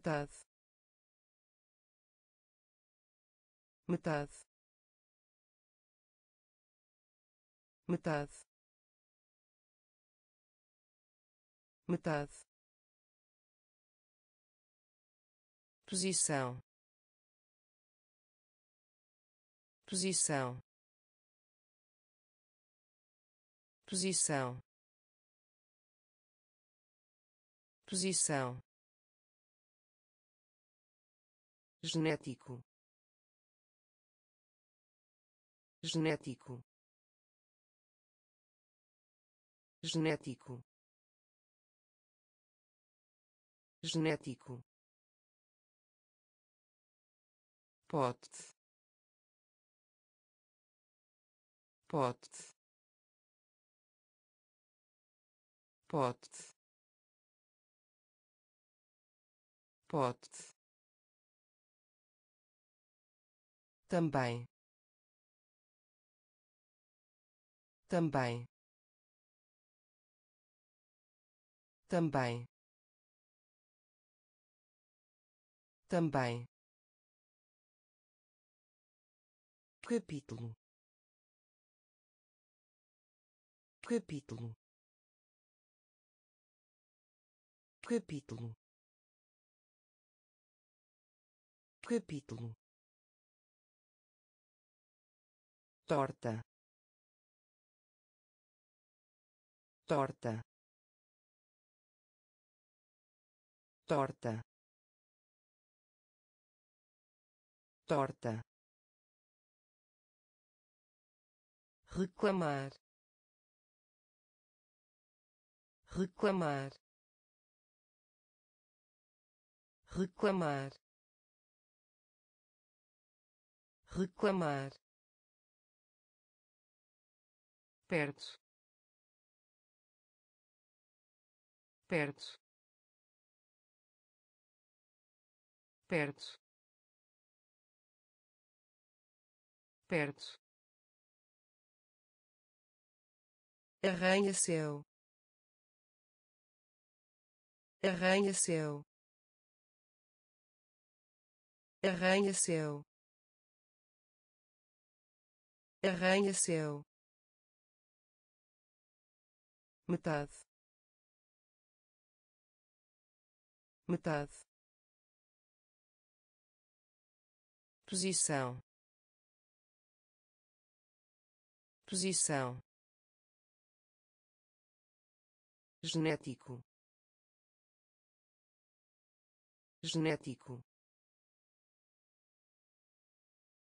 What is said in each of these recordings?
metade. Metade. Metade. Metade. Posição. Posição. Posição. Posição genético. Genético. Genético. Genético. Pote. Pote. Pote. Pote também. Também. Também. Também. Capítulo. Capítulo. Capítulo. Capítulo torta. Torta. Torta. Torta. Reclamar. Reclamar. Reclamar. Reclamar perto. Perto. Perto. Perto. Arranha-céu arranha-céu arranha-céu arranha-céu metade. Metade. Posição. Posição. Genético. Genético.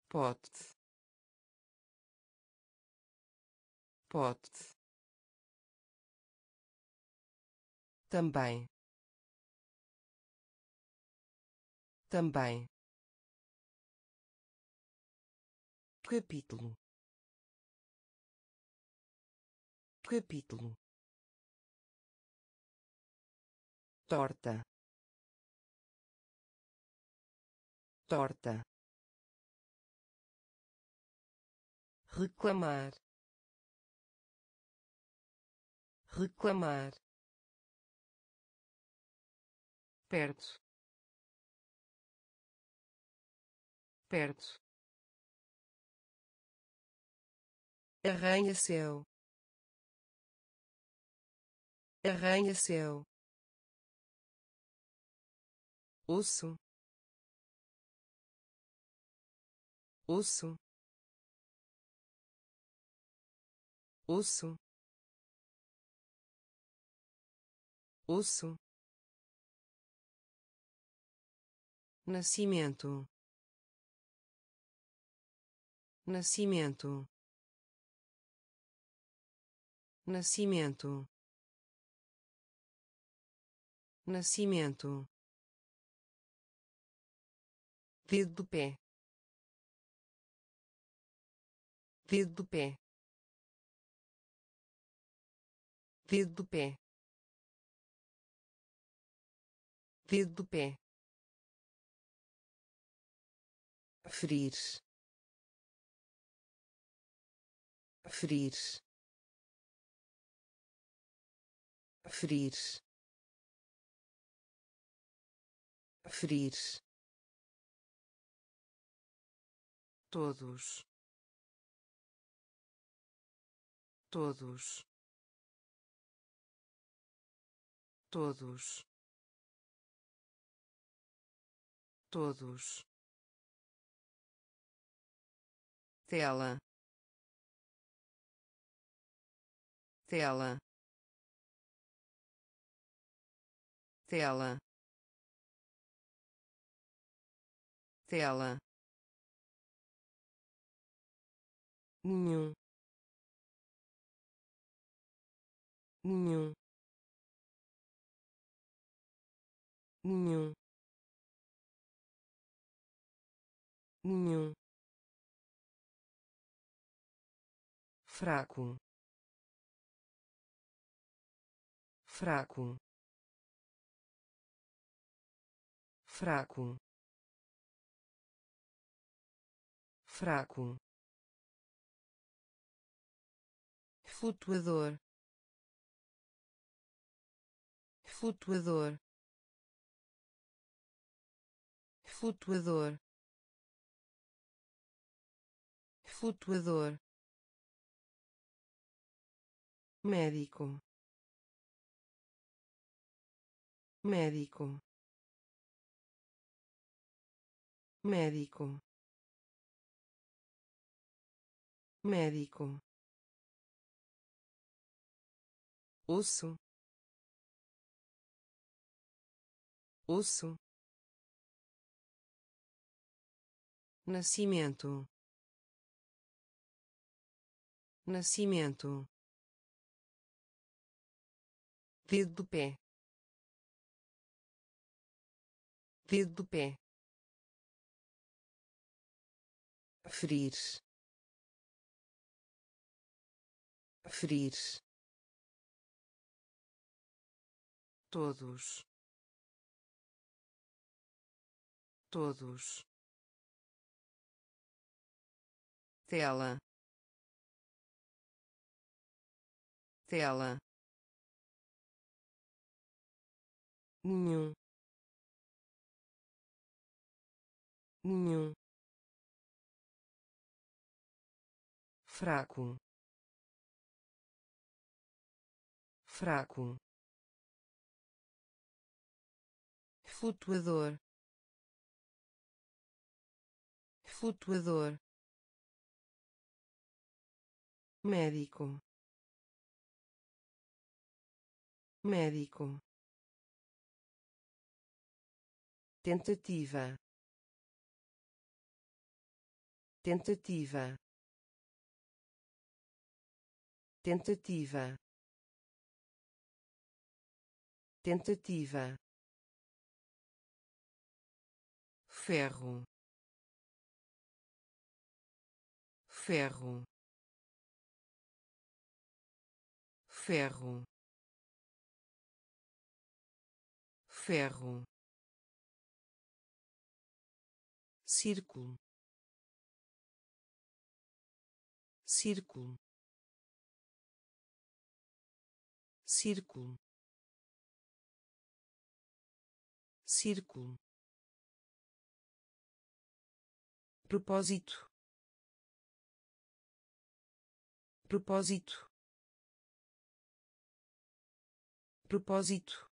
Pote. Pote também. Também. Capítulo. Capítulo. Torta. Torta. Reclamar. Reclamar perto. Perto. Arranha-céu arranha-céu osso. Osso. Osso. Osso nascimento. Nascimento. Nascimento. Nascimento. Dedo do pé. Dedo do pé. Dedo do pé. Dedo do pé ferir. Ferir. Ferir. Ferir. Todos. Todos. Todos. Todos tela. Tela. Tela. Tela. Nenhum. Nenhum. Nenhum. Nenhum fraco. Fraco. Fraco. Fraco. Flutuador. Flutuador. Flutuador. Flutuador médico. Médico. Médico. Médico. Osso. Osso. Nascimento. Nascimento dedo do pé. Dedo do pé. Ferir. Ferir. Todos. Todos. Tela. Tela nenhum. Nenhum. Fraco. Fraco. Flutuador. Flutuador. Médico. Médico tentativa. Tentativa. Tentativa. Tentativa. Ferro. Ferro. Ferro. Ferro círculo. Círculo. Círculo. Círculo. Propósito. Propósito. Propósito.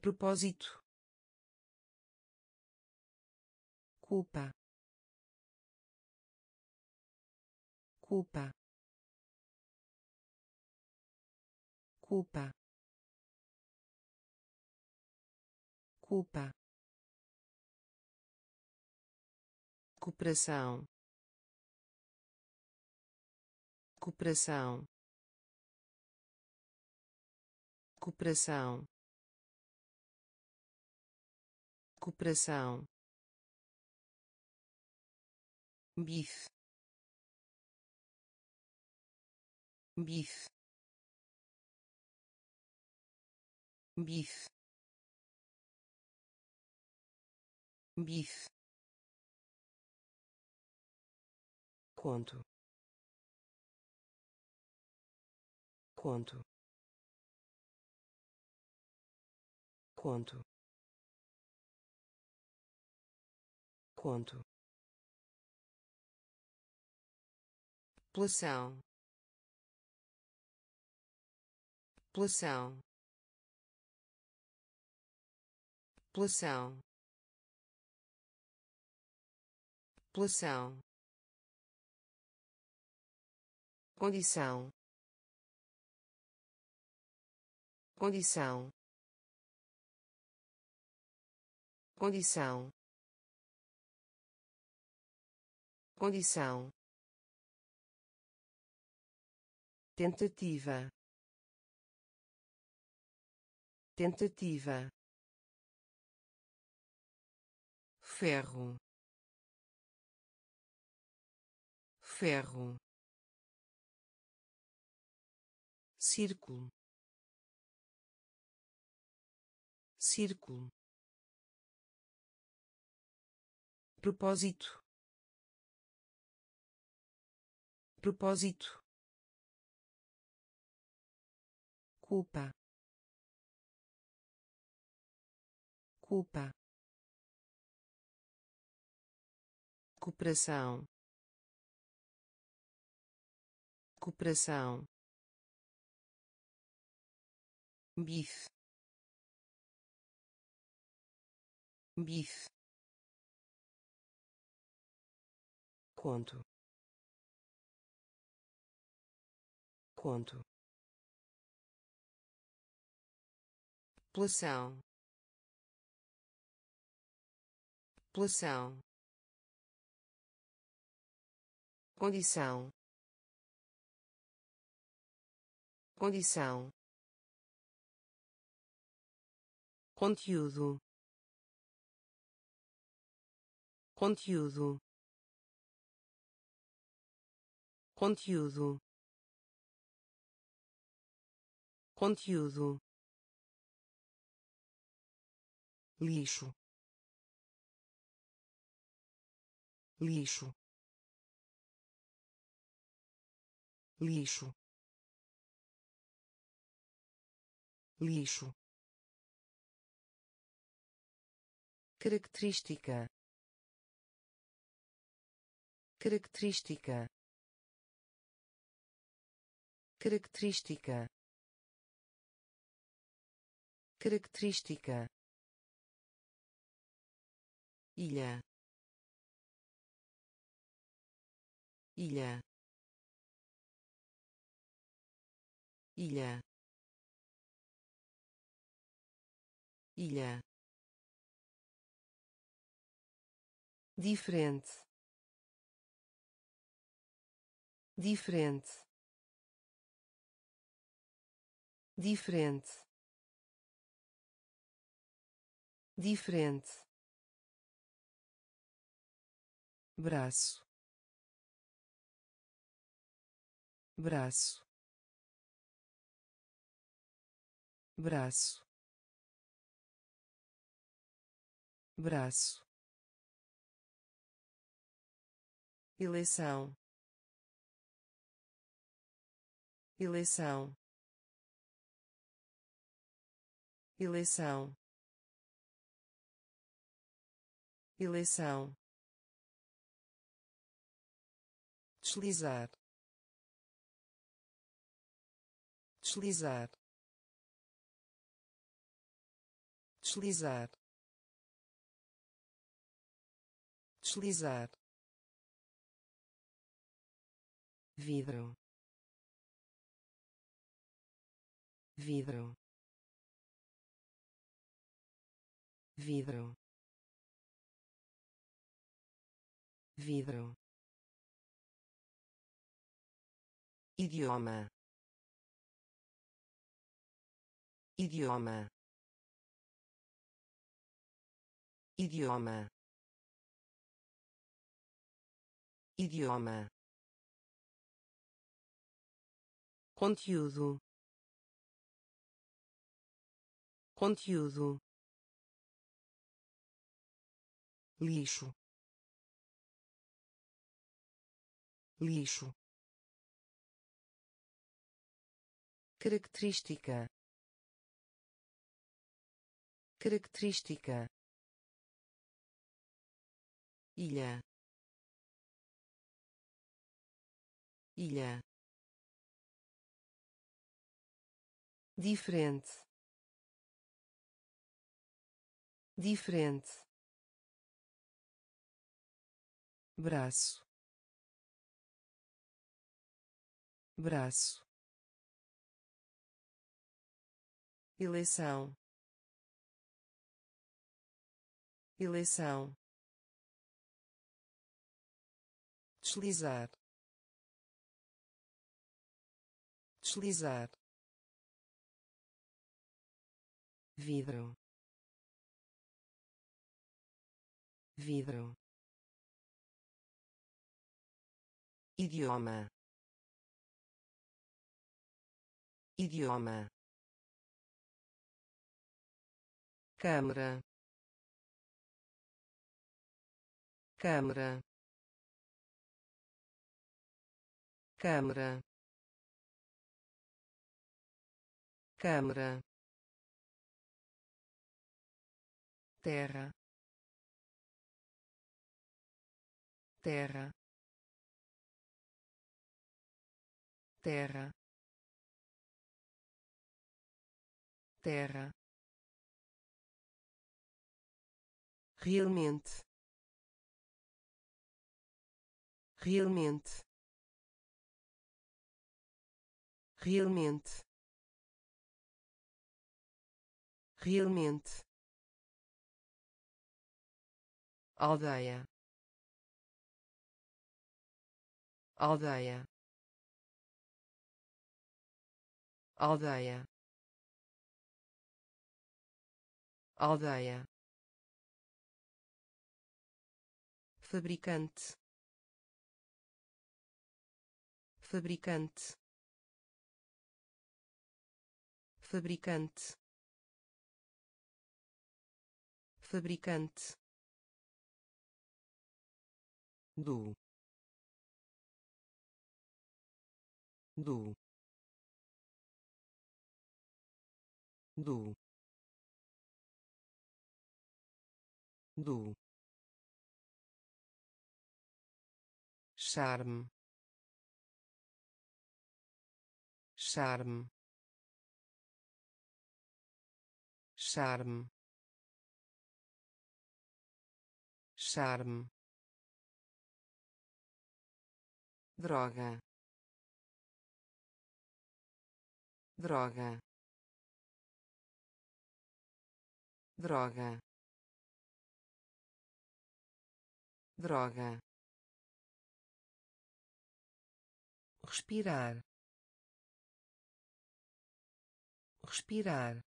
Propósito culpa. Culpa. Culpa. Culpa. Cooperação. Cooperação. Cooperação. Cooperação bife. Bife. Bife. Bife. Conto conto conto conto pulação pulação pulação pulação condição. Condição. Condição. Condição tentativa. Tentativa. Ferro. Ferro. Círculo. Círculo. Propósito. Propósito culpa. Culpa. Cooperação. Cooperação. Bife. Bife. Conto. Conto pulação pulação condição. Condição. Conteúdo. Conteúdo. Conteúdo. Conteúdo lixo. Lixo. Lixo. Lixo. Característica. Característica. Característica. Característica ilha. Ilha. Ilha. Ilha. Diferente. Diferente. Diferente. Diferente braço. Braço. Braço. Braço. Eleição. Eleição. Eleição. Eleição deslizar. Deslizar. Deslizar. Deslizar. Vidro. Vidro. Vidro. Vidro idioma idioma idioma idioma conteúdo conteúdo lixo lixo característica. Característica. Ilha. Ilha. Diferente. Diferente. Braço. Braço eleição. Eleição. Deslizar. Deslizar. Vidro. Vidro. Idioma. Idioma câmara. Câmara. Câmara. Câmara. Terra. Terra. Terra. Terra realmente. Realmente. Realmente. Realmente. Aldeia. Aldeia. Aldeia. Aldeia fabricante. Fabricante. Fabricante. Fabricante. Do. Do. Do. Do charme. Charme. Charme. Charme. Droga. Droga. Droga. Droga respirar. Respirar.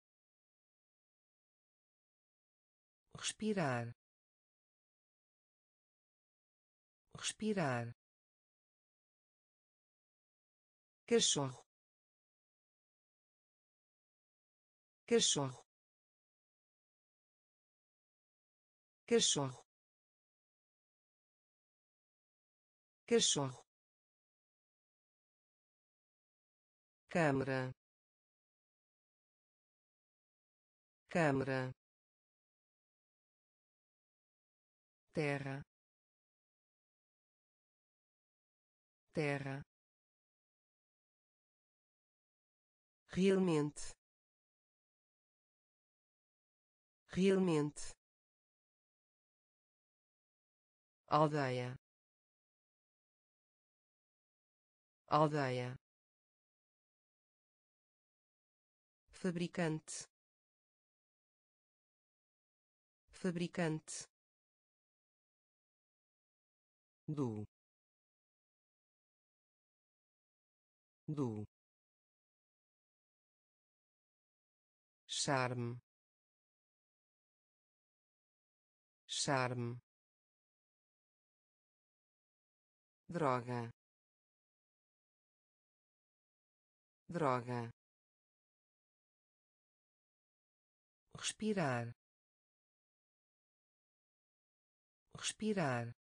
Respirar. Respirar. Cachorro. Cachorro. Cachorro. Cachorro câmara câmara terra terra realmente realmente aldeia aldeia fabricante. Fabricante. Do. Do. Charme. Charme. Droga. Droga respirar. Respirar.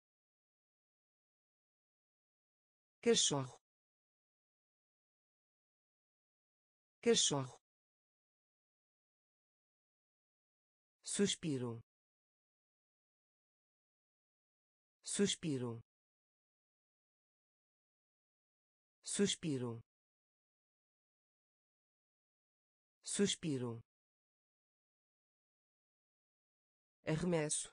Cachorro. Cachorro. Suspiro. Suspiro. Suspiro. Suspiro arremesso.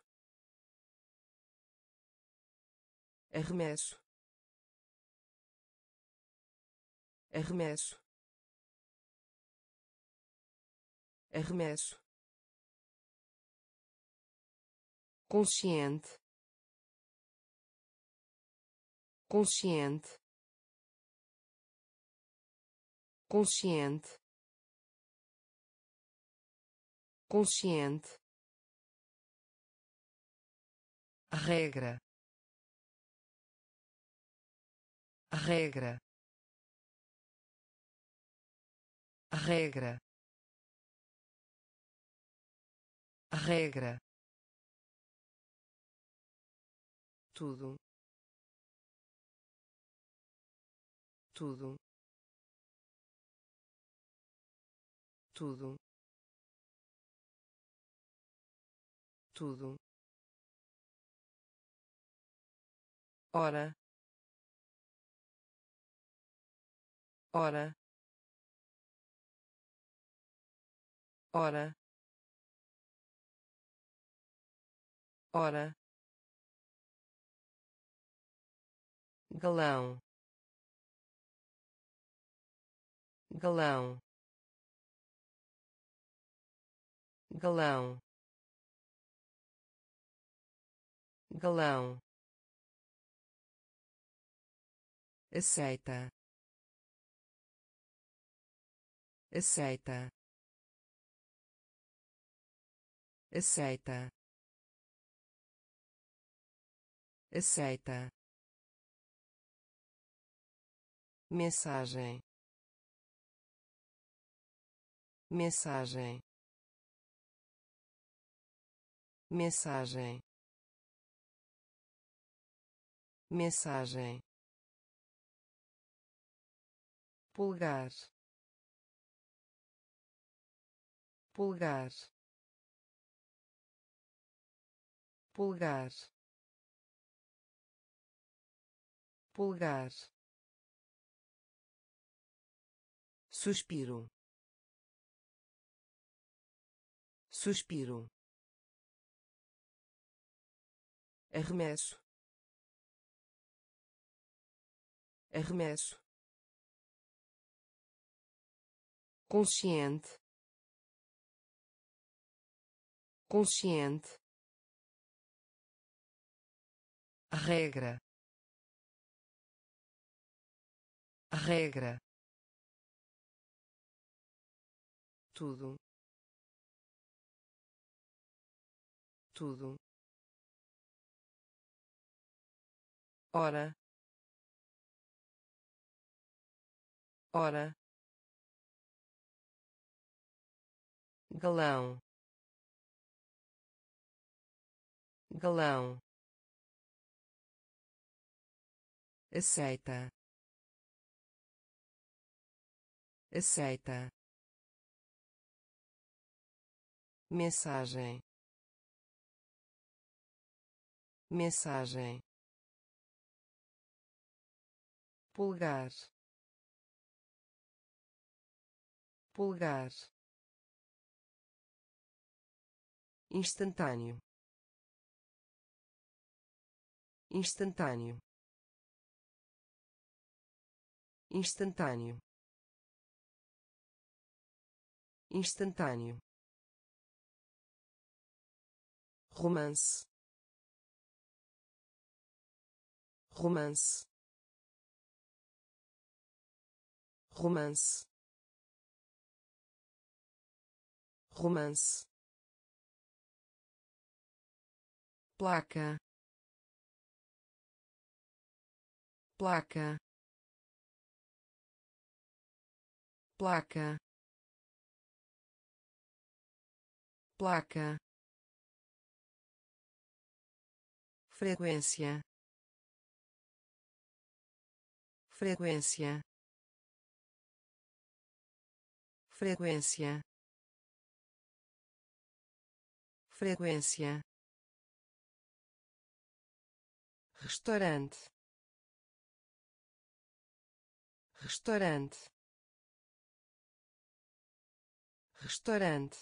Arremesso. Arremesso. Arremesso. Consciente. Consciente. Consciente. Consciente regra regra regra regra. Tudo. Tudo. Tudo. Tudo ora. Ora. Ora. Ora. Galão. Galão. Galão. Galão aceita. Aceita. Aceita. Aceita. Mensagem. Mensagem. Mensagem. Mensagem pulgar pulgar pulgar pulgar suspiro. Suspiro. Arremesso. Arremesso consciente. Consciente. Regra. Regra. Tudo. Tudo. Ora ora galão galão aceita aceita mensagem mensagem pulgar pulgar instantâneo. Instantâneo. Instantâneo. Instantâneo. Romance. Romance. Romance. Romance placa. Placa. Placa. Placa. Frequência. Frequência. Frequência. Frequência restaurante. Restaurante. Restaurante.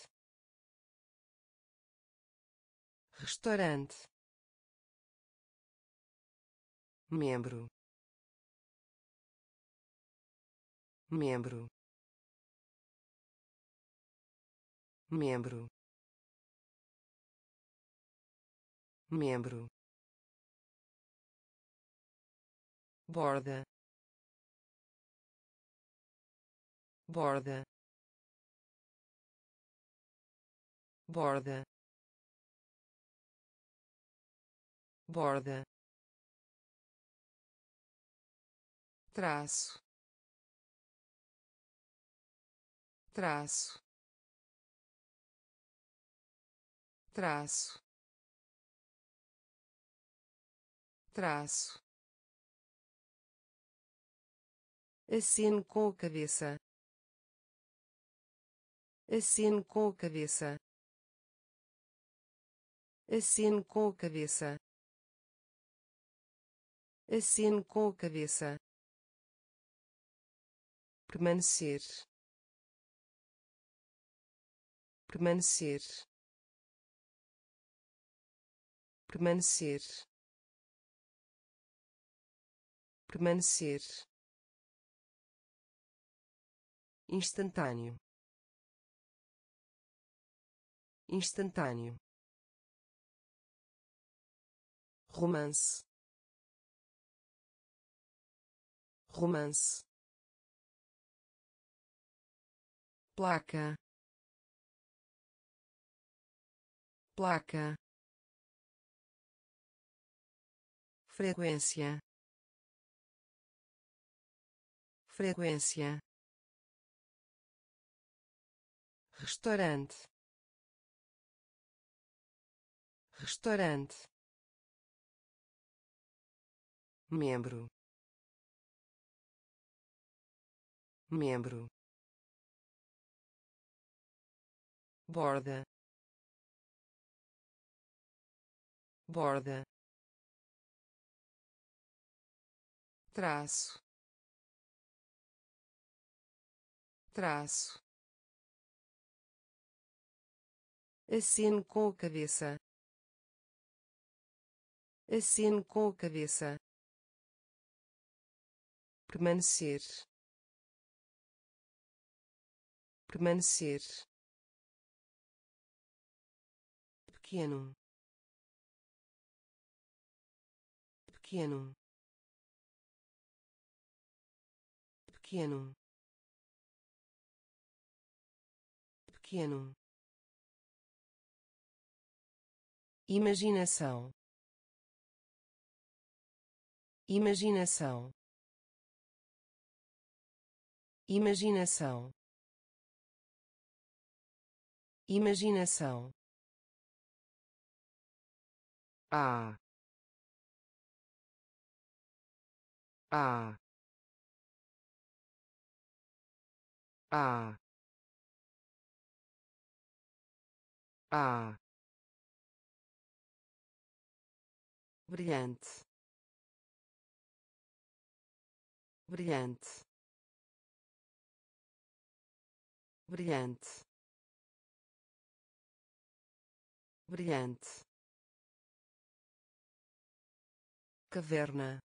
Restaurante. Membro. Membro. Membro. Membro borda. Borda. Borda. Borda. Traço. Traço. Traço. Traço aceno com a cabeça. Aceno com a cabeça. Aceno com a cabeça. Aceno com a cabeça. Permanecer. Permanecer. Permanecer. Permanecer instantâneo. Instantâneo. Romance. Romance. Placa. Placa. Frequência. Frequência restaurante. Restaurante. Membro. Membro. Borda. Borda. Traço. Traço aceno com a cabeça. Aceno com a cabeça. Permanecer. Permanecer. Pequeno. Pequeno. Pequeno. Pequeno imaginação. Imaginação. Imaginação. Imaginação. A. A. A. A brilhante. Brilhante. Brilhante. Brilhante. Caverna.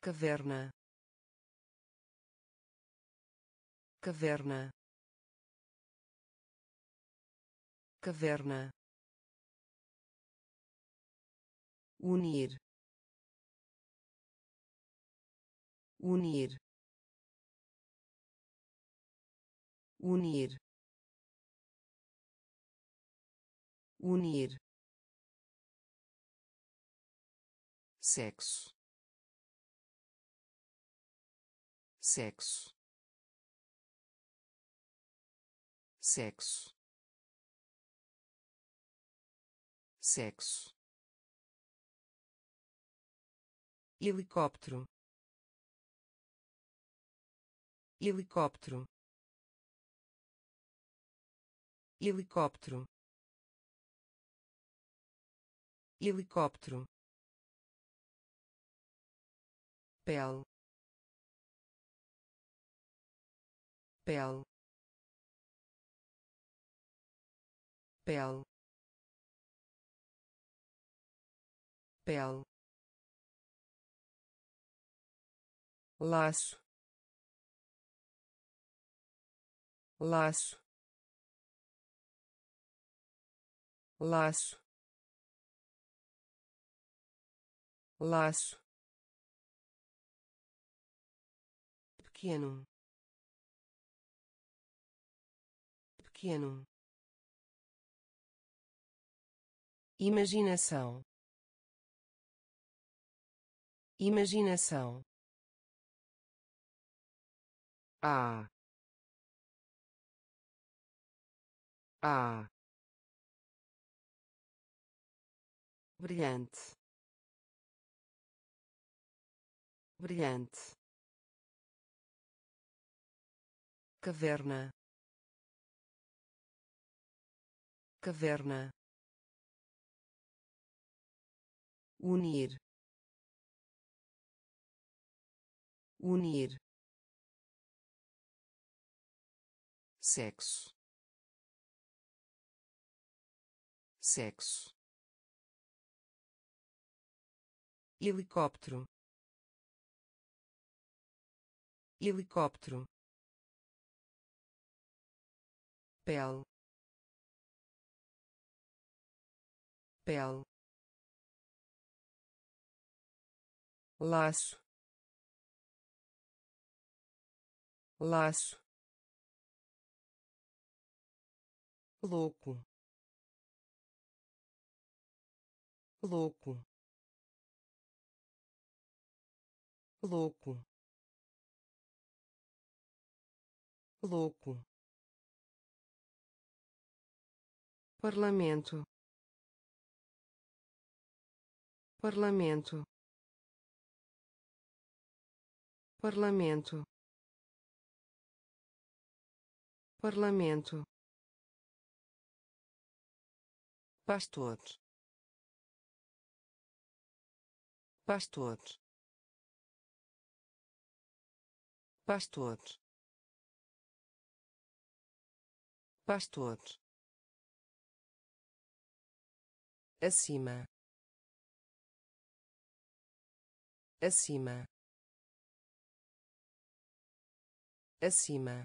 Caverna. Caverna. Caverna unir. Unir. Unir. Unir. Sexo. Sexo. Sexo. Sexo helicóptero. Helicóptero. Helicóptero. Helicóptero. Pele pele pele pele laço. Laço. Laço. Laço. Pequeno. Pequeno. Imaginação. Imaginação a. A. Brilhante. Brilhante. Caverna. Caverna. Unir. Unir sexo. Sexo. Helicóptero. Helicóptero. Pele. Pele. Laço. Laço louco. Louco. Louco. Louco. Parlamento. Parlamento. Parlamento. Parlamento pastor. Pastor. Pastor. Pastor. Acima. Acima. Acima.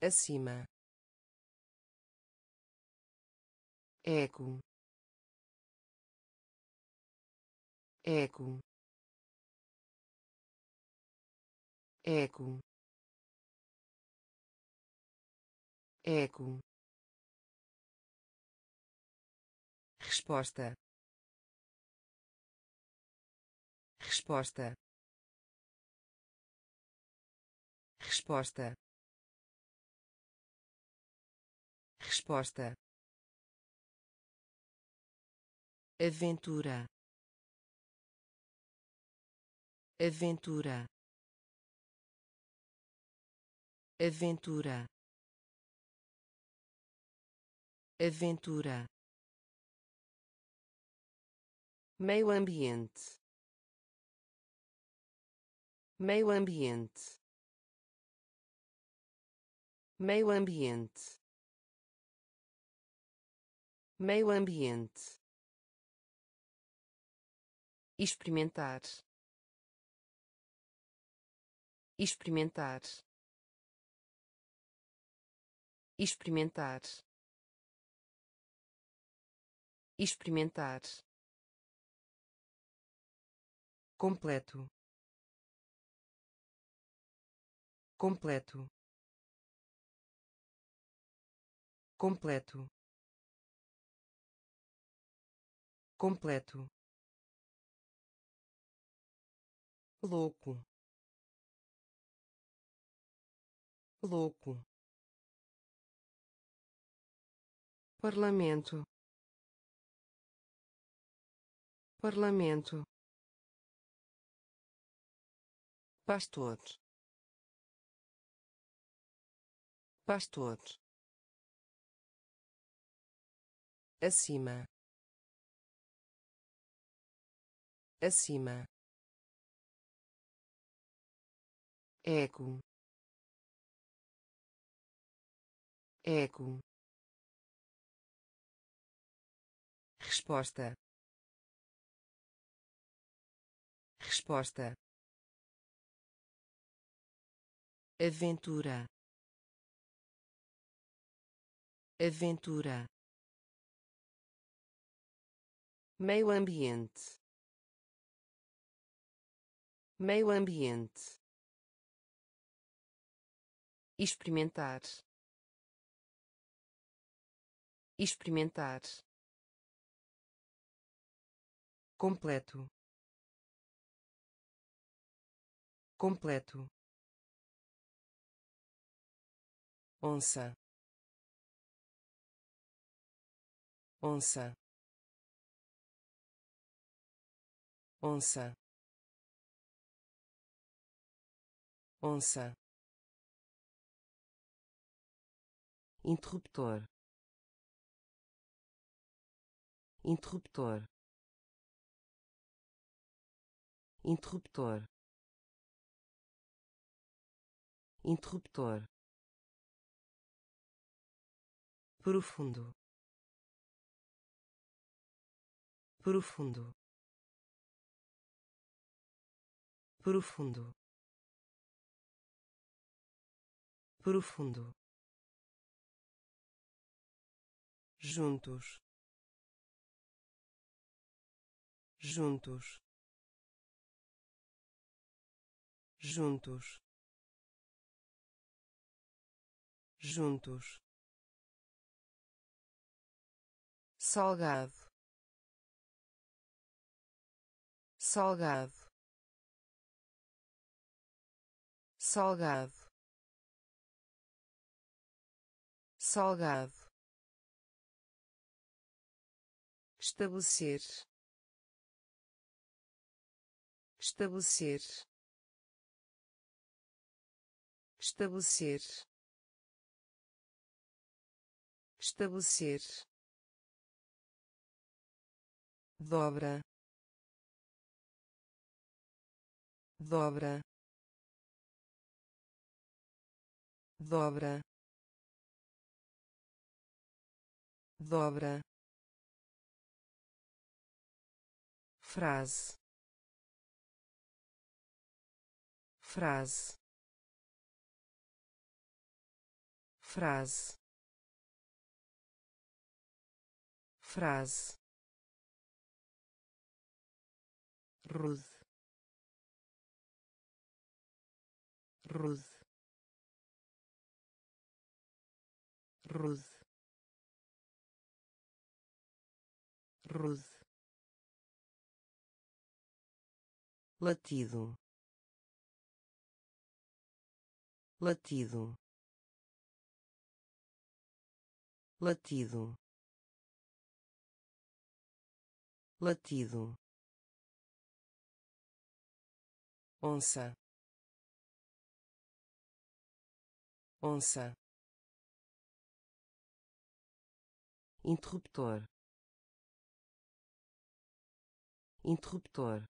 Acima eco eco eco eco resposta. Resposta. Resposta. Resposta aventura. Aventura. Aventura. Aventura. Meio ambiente. Meio ambiente. Meio ambiente. Meio ambiente experimentar. Experimentar. Experimentar. Experimentar. Completo. Completo. Completo. Completo louco. Louco. Parlamento. Parlamento. Pastor. Pastor. Acima. Acima eco eco resposta. Resposta. Aventura. Aventura. Meio ambiente. Meio ambiente experimentar. Experimentar. Completo. Completo. Onça. Onça. Onça. Onça interruptor. Interruptor. Interruptor. Interruptor. Profundo. Profundo. Profundo. Profundo juntos. Juntos. Juntos. Juntos. Salgado. Salgado. Salgado. Salgado estabelecer. Estabelecer. Estabelecer. Estabelecer. Dobra. Dobra. Dobra. Dobra frase. Frase. Frase. Frase. Rude rude rude rude latido. Latido. Latido. Latido. Onça. Onça. Interruptor. Interruptor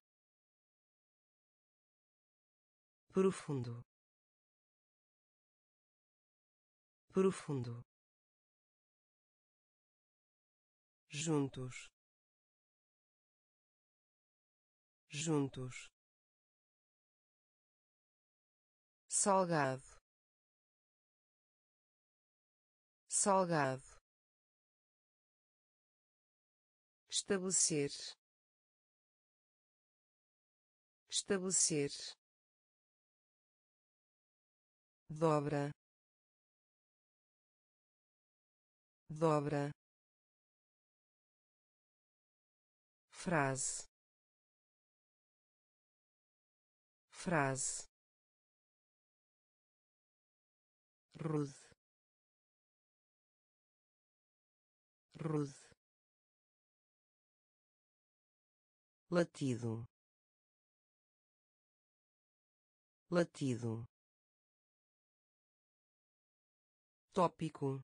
profundo. Profundo. Juntos. Juntos. Salgado. Salgado. Estabelecer. Estabelecer dobra dobra frase frase rude rude latido. Latido tópico.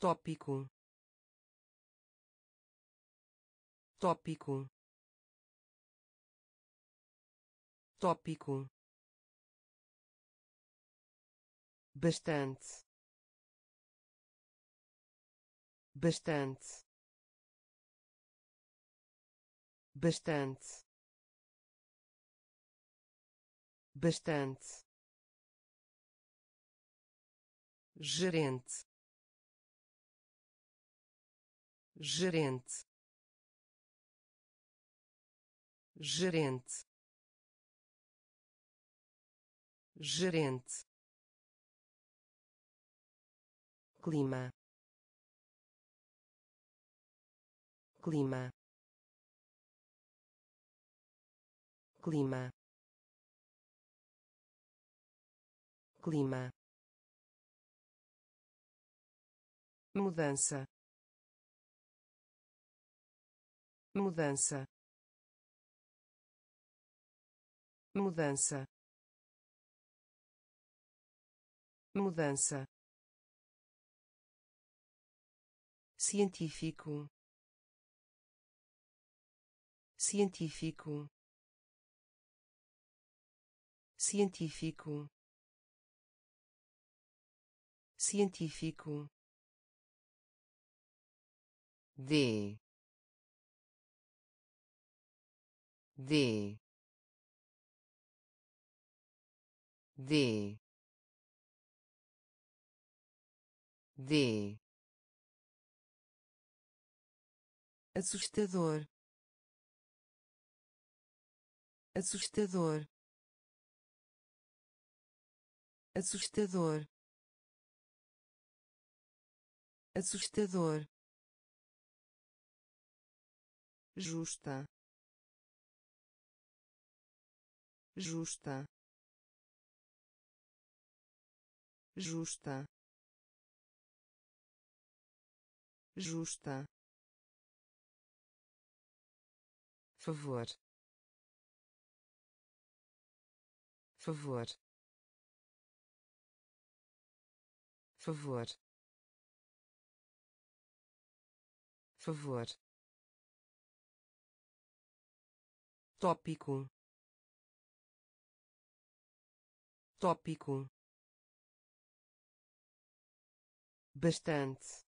Tópico. Tópico. Tópico. Bastante. Bastante. Bastante. Bastante gerente. Gerente. Gerente. Gerente. Clima. Clima. Clima. Clima mudança. Mudança. Mudança. Mudança. Científico. Científico. Científico. Científico de de de de. Assustador. Assustador. Assustador. Assustador justa. Justa. Justa. Justa. Favor. Favor. Favor. Favor tópico. Tópico. Bastante.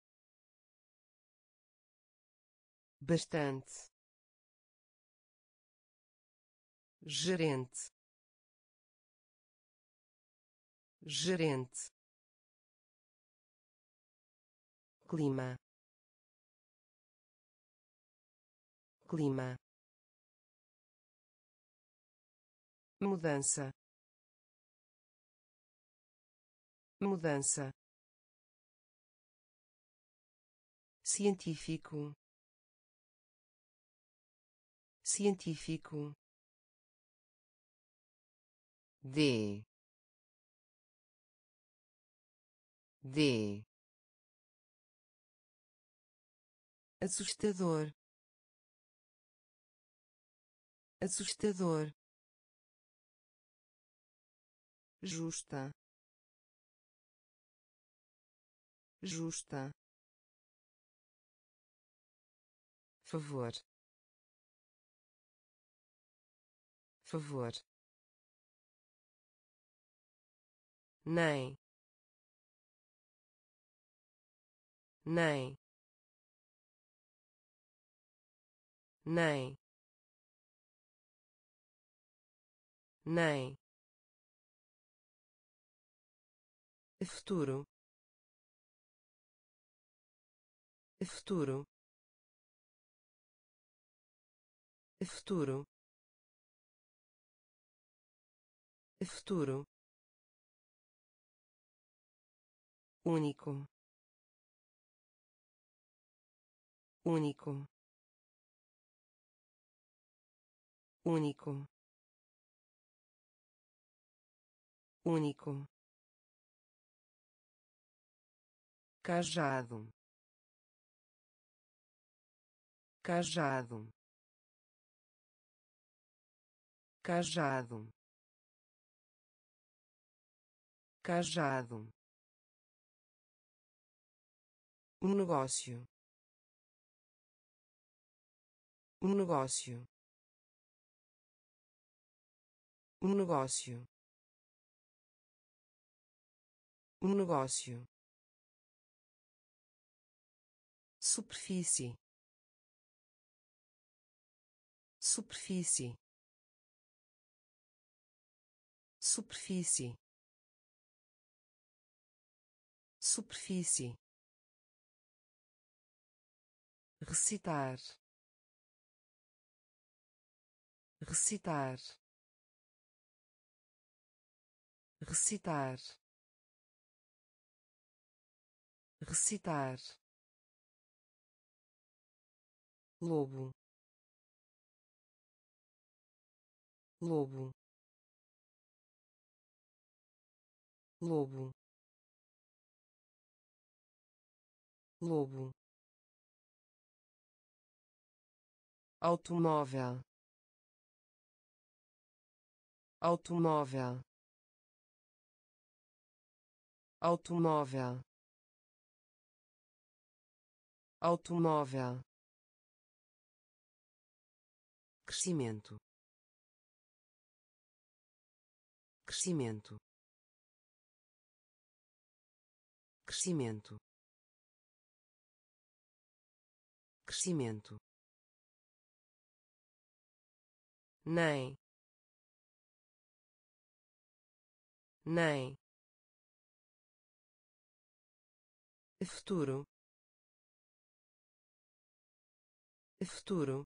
Bastante. Gerente. Gerente. Clima. Clima mudança. Mudança. Científico. Científico. De de assustador. Assustador justa. Justa. Favor. Favor. Nem. Nem. Nem. Nem futuro? Futuro? Futuro? Futuro? Único único único único cajado. Cajado. Cajado. Cajado. Um negócio. Um negócio. Um negócio. Um negócio superfície. Superfície. Superfície. Superfície. Recitar. Recitar. Recitar. Recitar lobo. Lobo. Lobo. Lobo. Automóvel. Automóvel. Automóvel. Automóvel crescimento. Crescimento. Crescimento. Crescimento. Nem. Nem. Futuro? Futuro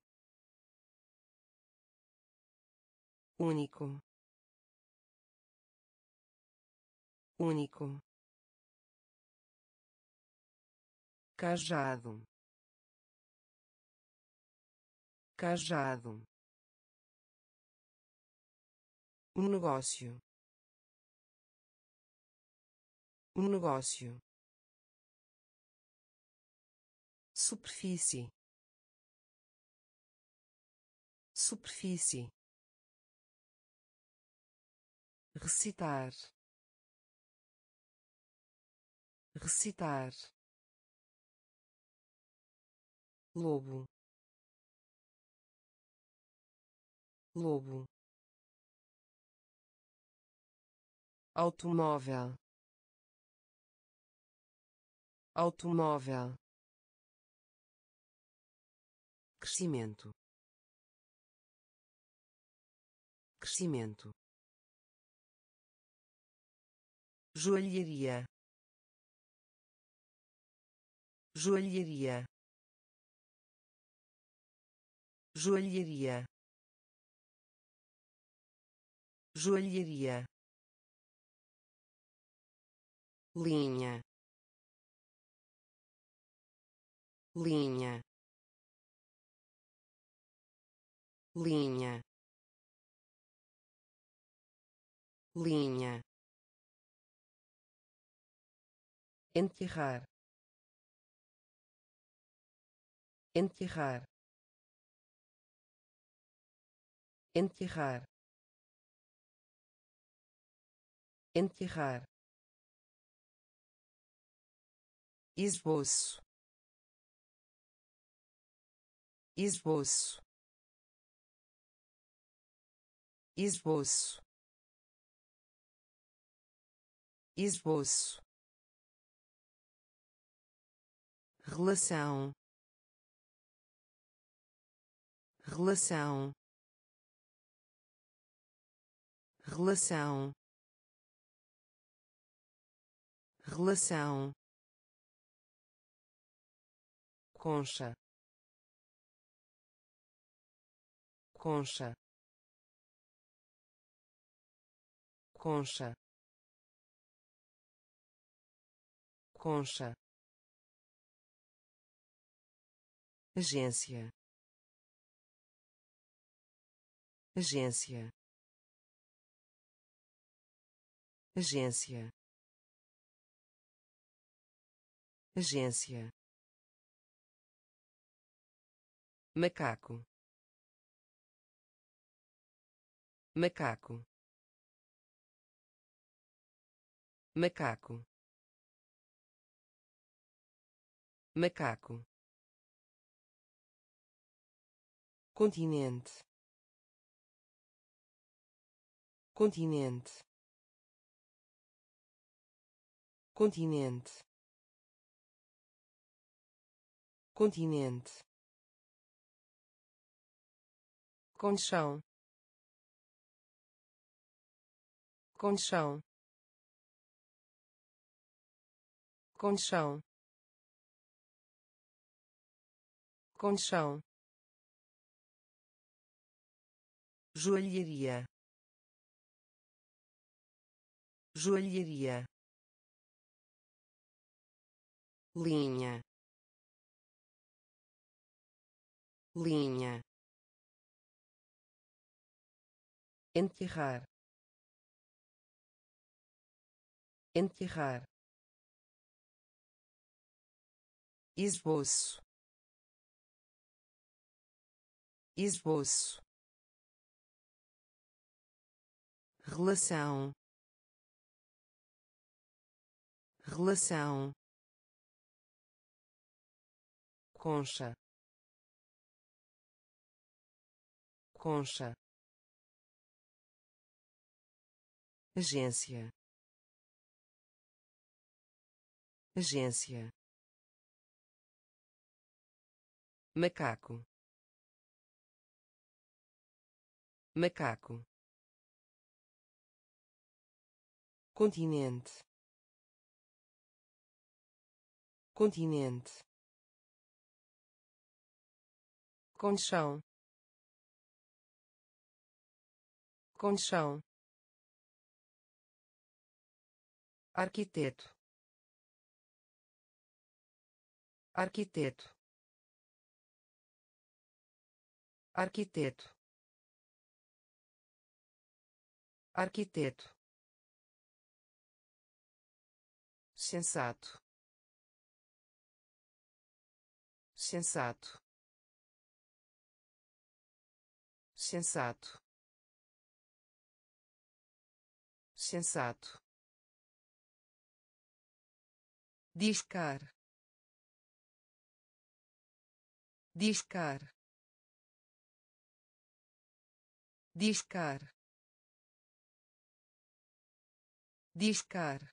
único. Único. Cajado. Cajado. Um negócio. Um negócio. Superfície. Superfície recitar. Recitar. Lobo. Lobo. Automóvel. Automóvel. Crescimento. Crescimento joalheria. Joalheria. Joalheria. Joalheria. Linha. Linha. Linha. Linha enterrar enterrar enterrar enterrar. Esboço. Esboço. Esboço. Esboço relação. Relação. Relação. Relação. Concha. Concha. Concha. Concha agência. Agência. Agência. Agência. Macaco. Macaco. Macaco. Macaco continente. Continente. Continente. Continente. Conchão conchão conchão conchão joalheria. Joalheria. Linha. Linha. Enterrar. Enterrar. Esboço. Esboço relação. Relação. Concha. Concha. Agência. Agência. Macaco. Macaco continente. Continente. Conchão conchão arquiteto. Arquiteto. Arquiteto. Arquiteto sensato. Sensato. Sensato. Sensato. Discar. Discar. Discar. Discar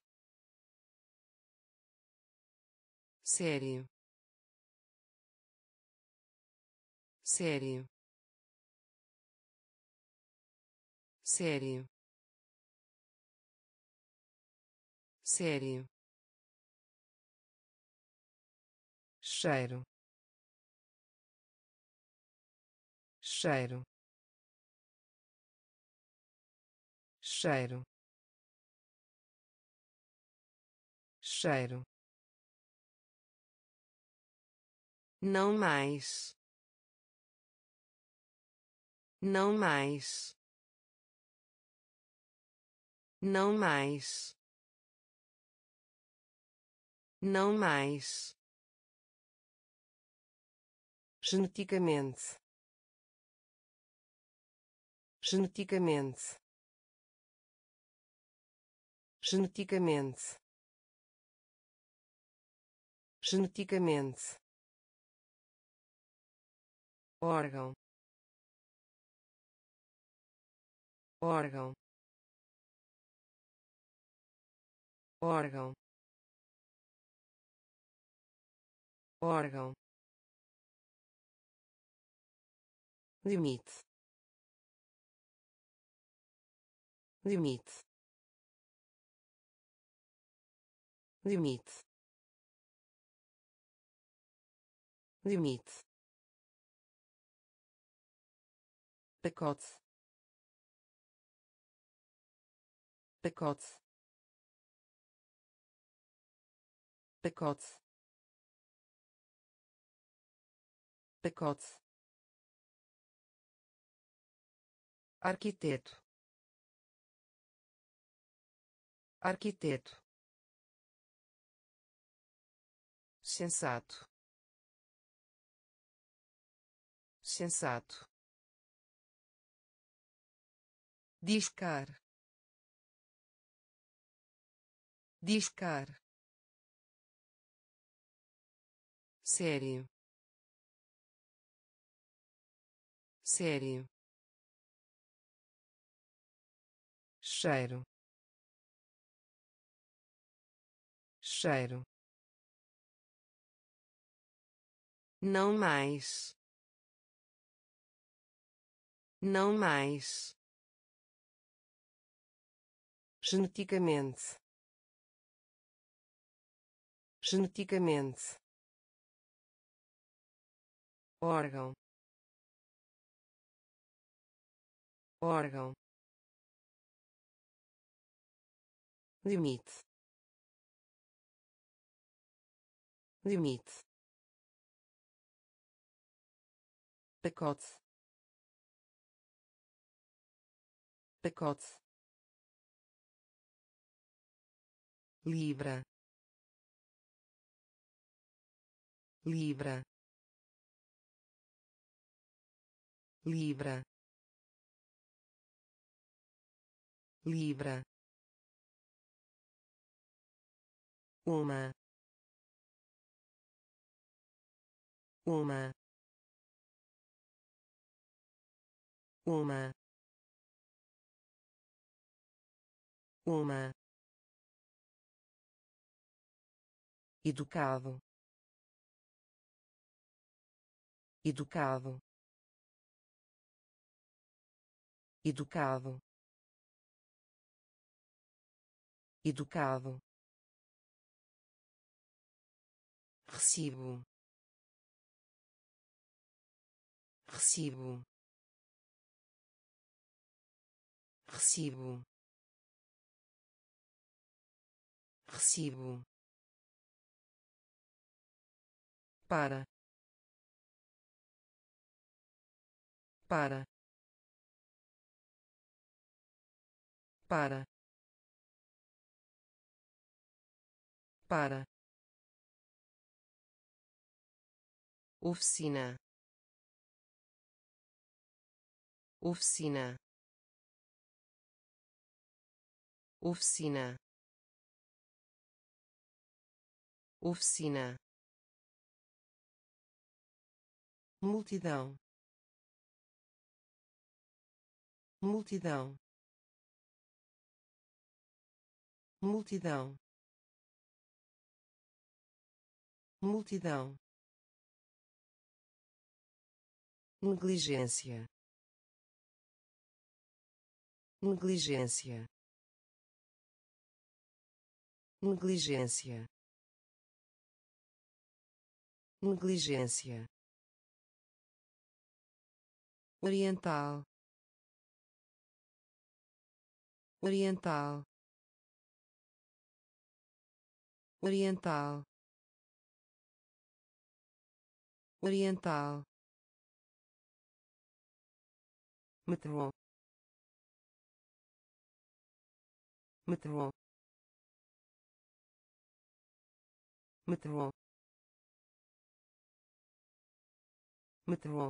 sério. Sério. Sério. Sério. Cheiro. Cheiro. Cheiro. Cheiro não mais. Não mais. Não mais. Não mais. Geneticamente. Geneticamente. Geneticamente. Geneticamente órgão. Órgão. Órgão. Órgão. Limite. Limite. Limite. Limite pacote pacote pacote pacote arquiteto. Arquiteto. Sensato. Sensato discar. Discar. Sério. Sério. Cheiro. Cheiro. Não mais. Não mais geneticamente. Geneticamente. Órgão. Órgão. Limite. Limite. Pacote. Pacote libra. Libra. Libra. Libra. Uma. Uma. Uma. Uma educado. Educado. Educado. Educado. Recibo. Recibo. Recibo. Recibo para. Para. Para. Para. Oficina. Oficina. Oficina. Oficina multidão. multidão. multidão. multidão. negligência. negligência. negligência. negligência oriental oriental oriental oriental. Metrô metrô metrô metrô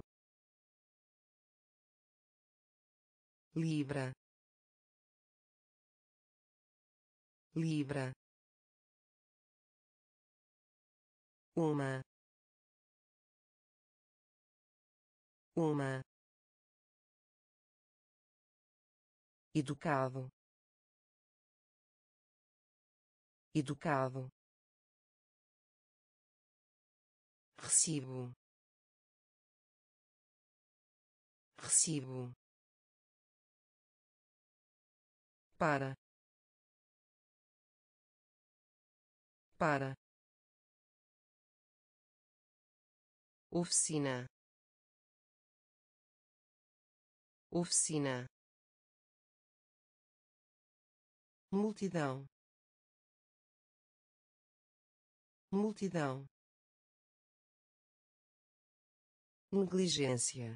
libra. Libra. Uma. Uma. Educado. Educado. Recibo. Recibo para. Para. Oficina. Oficina. Multidão. Multidão. Negligência.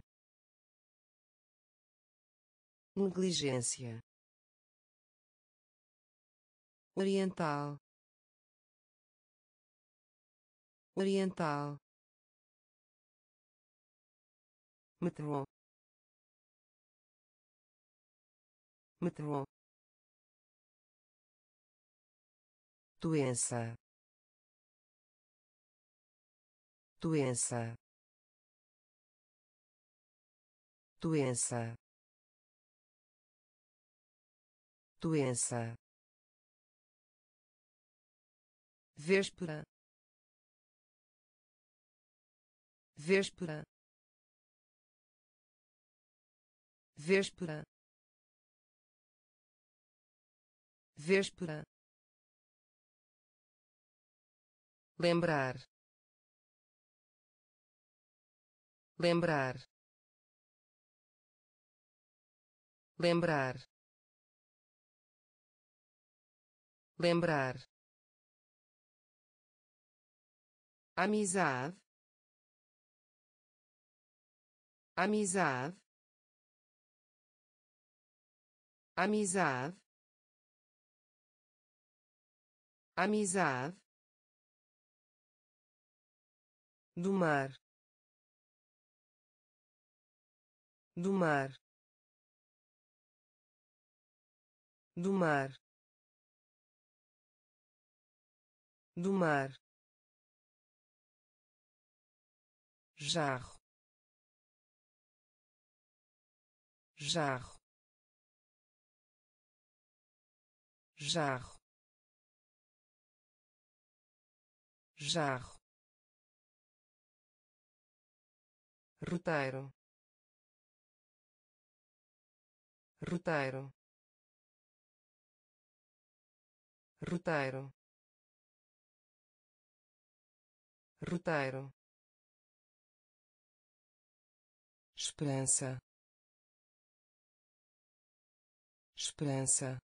Negligência oriental oriental metrô metrô doença doença doença doença véspera véspera véspera véspera lembrar. Lembrar. Lembrar. Lembrar amizade. Amizade. Amizade. Amizade. Do mar. Do mar. Do mar. Do mar jarro jarro jarro jarro roteiro. Roteiro. Roteiro. Roteiro esperança. Esperança.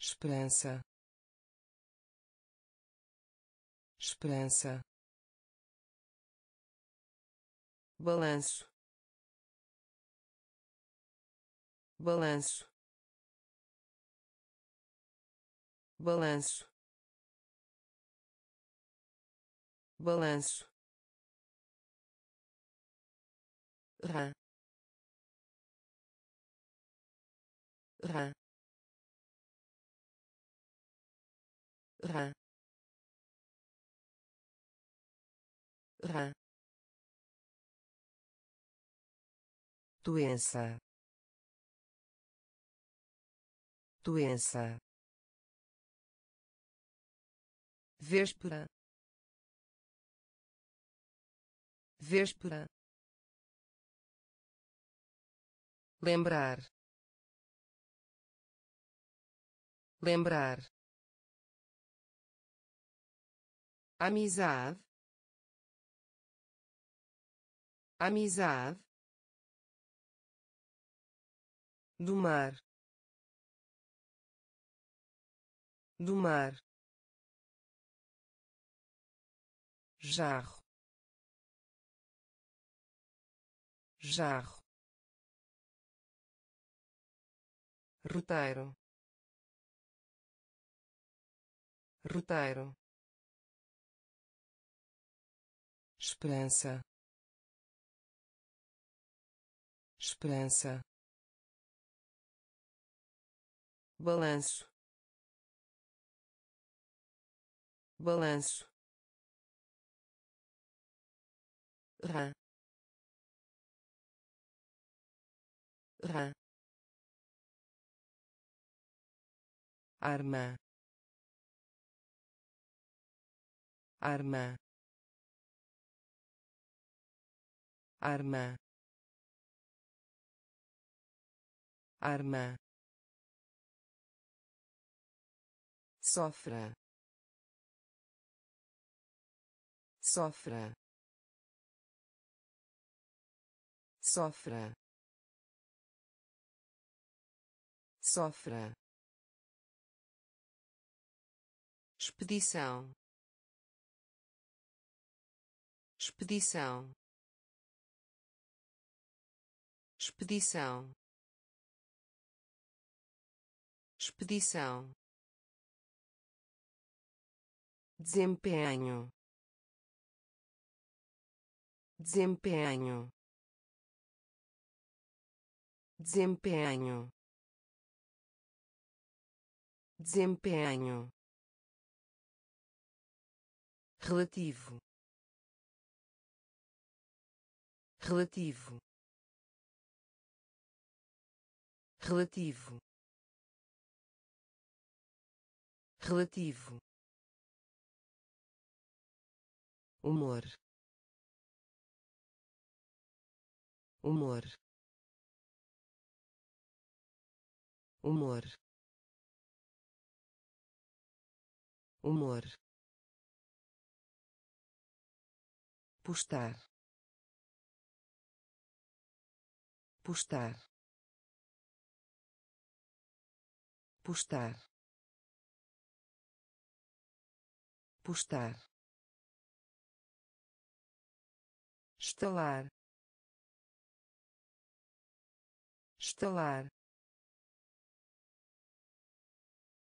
Esperança. Esperança. Balanço. Balanço. Balanço. Balanço rã rã rã rã doença. Doença. Véspera. Véspera lembrar. Lembrar. Amizade. Amizade. Do mar. Do mar. Jarro. Jarro roteiro. Roteiro. Esperança. Esperança. Balanço. Balanço. Rã. Rã arma. Arma. Arma. Arma. Sofra. Sofra. Sofra. Sofra expedição. Expedição. Expedição. Expedição. Desempenho. Desempenho. Desempenho. Desempenho relativo. Relativo. Relativo. Relativo. Humor. Humor. Humor. Humor postar. Postar. Postar. Postar. Estalar. Estalar.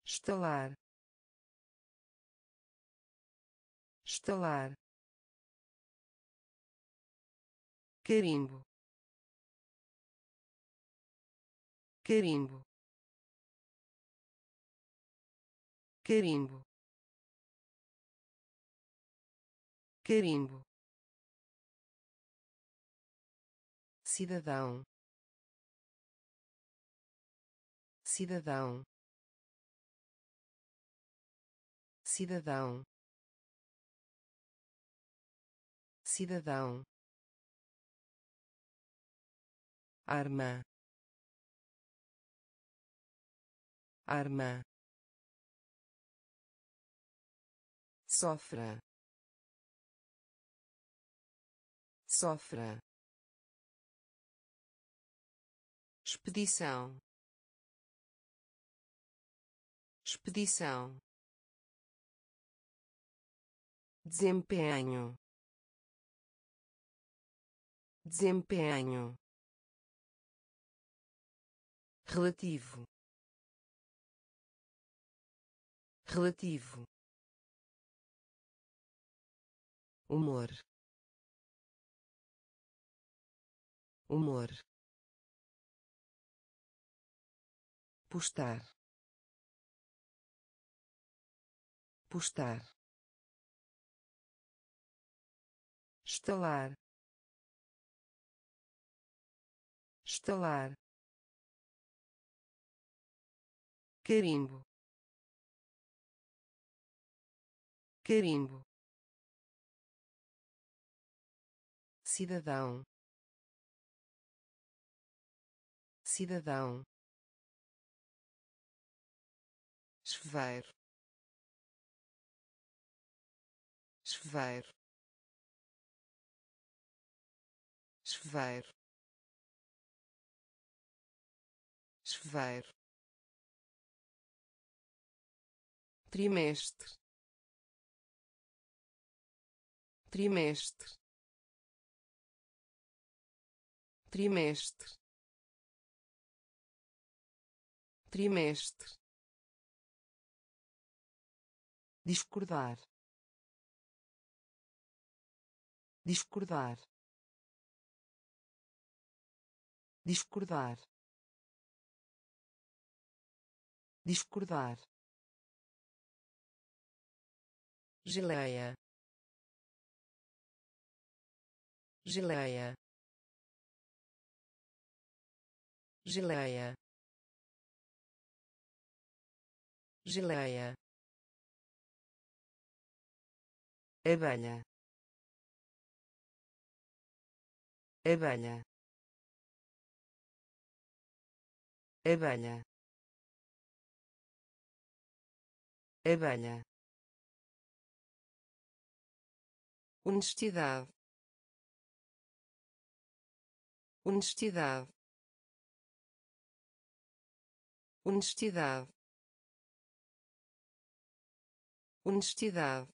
Estalar. Estalar carimbo. Carimbo. Carimbo. Carimbo. Cidadão. Cidadão. Cidadão. Cidadão arma. Arma. Sofra. Sofra. Expedição. Expedição. Desempenho. Desempenho relativo. Relativo. Humor. Humor. Postar. Postar. Estalar. Estalar carimbo. Carimbo. Cidadão. Cidadão. Chuveiro. Chuveiro. Chuveiro. Chuveiro trimestre. Trimestre. Trimestre. Trimestre. Discordar. Discordar. Discordar. Discordar geleia geleia geleia geleia abelha abelha abelha abelha honestidade. Honestidade. Honestidade. Honestidade.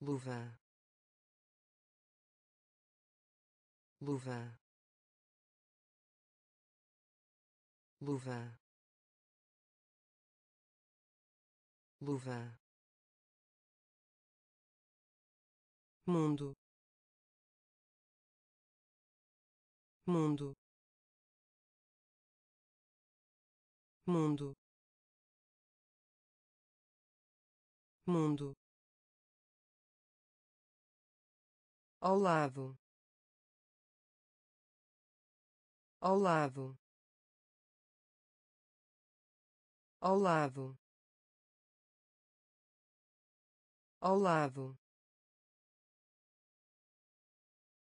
Luva. Luva. Luva. Luva mundo. Mundo. Mundo. Mundo. Ao lado. Ao lado. Ao lado. Ao lado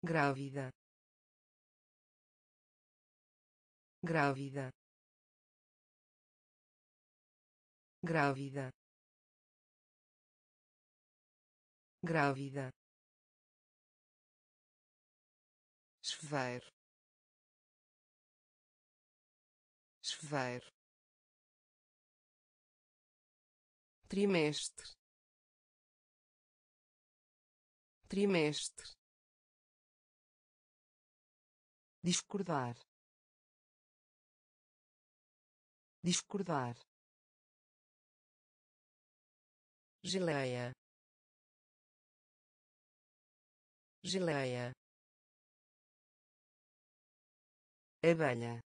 grávida. Grávida. Grávida. Grávida. Chuveiro. Chuveiro. Trimestre. Trimestre discordar. Discordar. Geleia. Geleia. Abelha.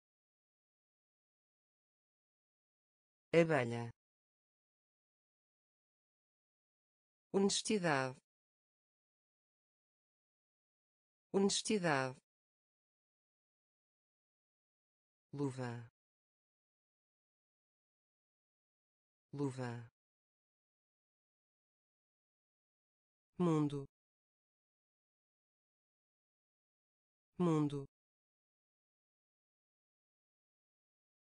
Abelha. Honestidade. Honestidade luva. Luva. Mundo. Mundo.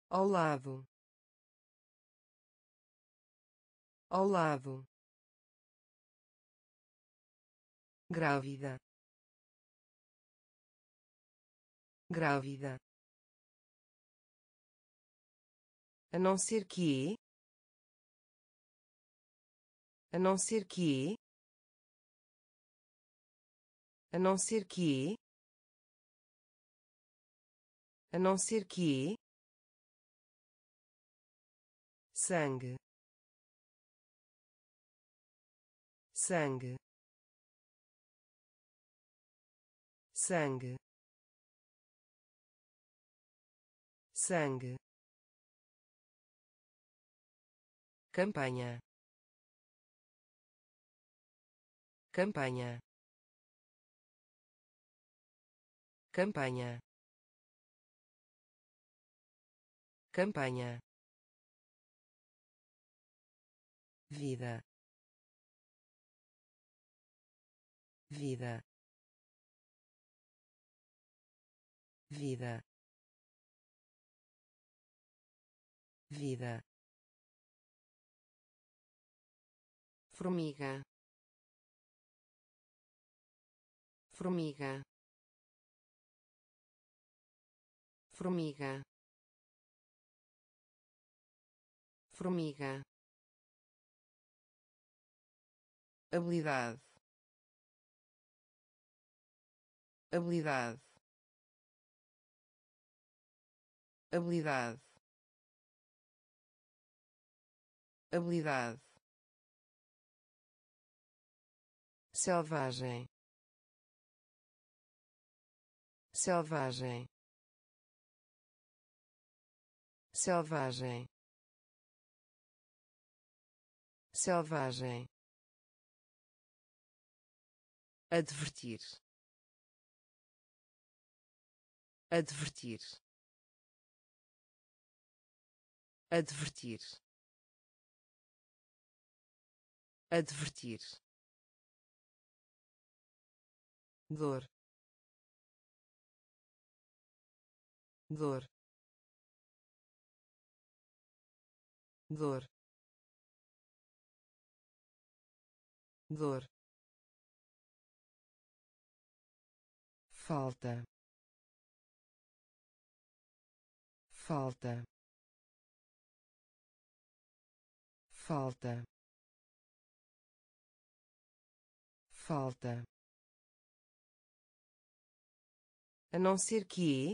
Ao lado. Ao lado. Grávida. Grávida a não ser que a não ser que a não ser que a não ser que sangue. Sangue. Sangue. Sangue campanha. Campanha. Campanha. Campanha. Vida. Vida. Vida. Vida formiga. Formiga. Formiga. Formiga. Habilidade. Habilidade. Habilidade. Habilidade selvagem. Selvagem. Selvagem. Selvagem. Advertir. Advertir. Advertir. Advertir dor. Dor. Dor. Dor. Falta. Falta. Falta. Falta a não ser que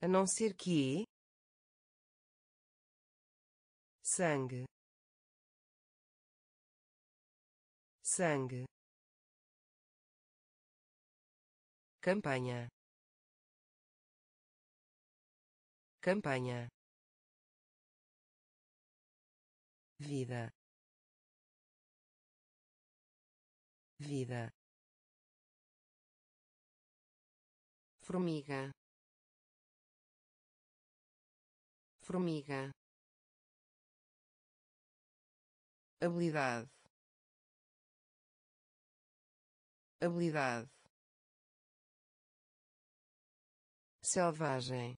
a não ser que sangue. Sangue. Campanha. Campanha. Vida. Vida formiga. Formiga. Habilidade. Habilidade. Selvagem.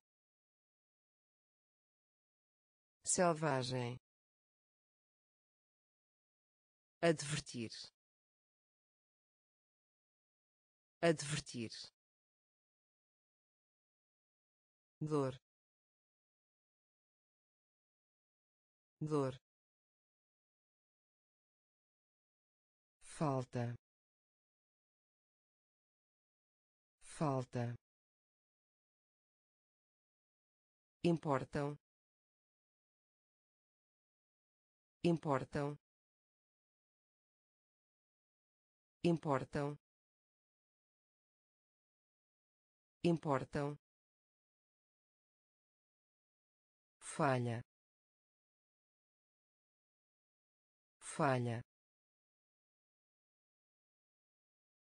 Selvagem. Advertir. Advertir dor. Dor. Falta. Falta. Importam. Importam. Importam. Importam falha. Falha.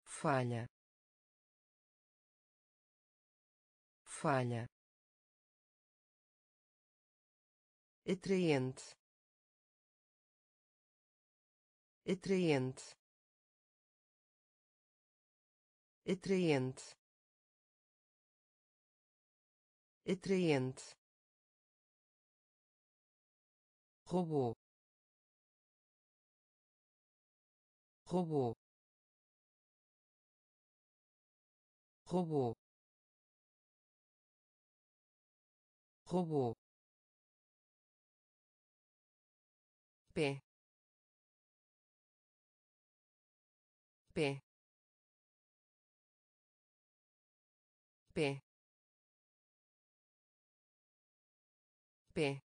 Falha. Falha. Atraente. Atraente. Atraente. Atraente robô robô robô robô pé pé pé pé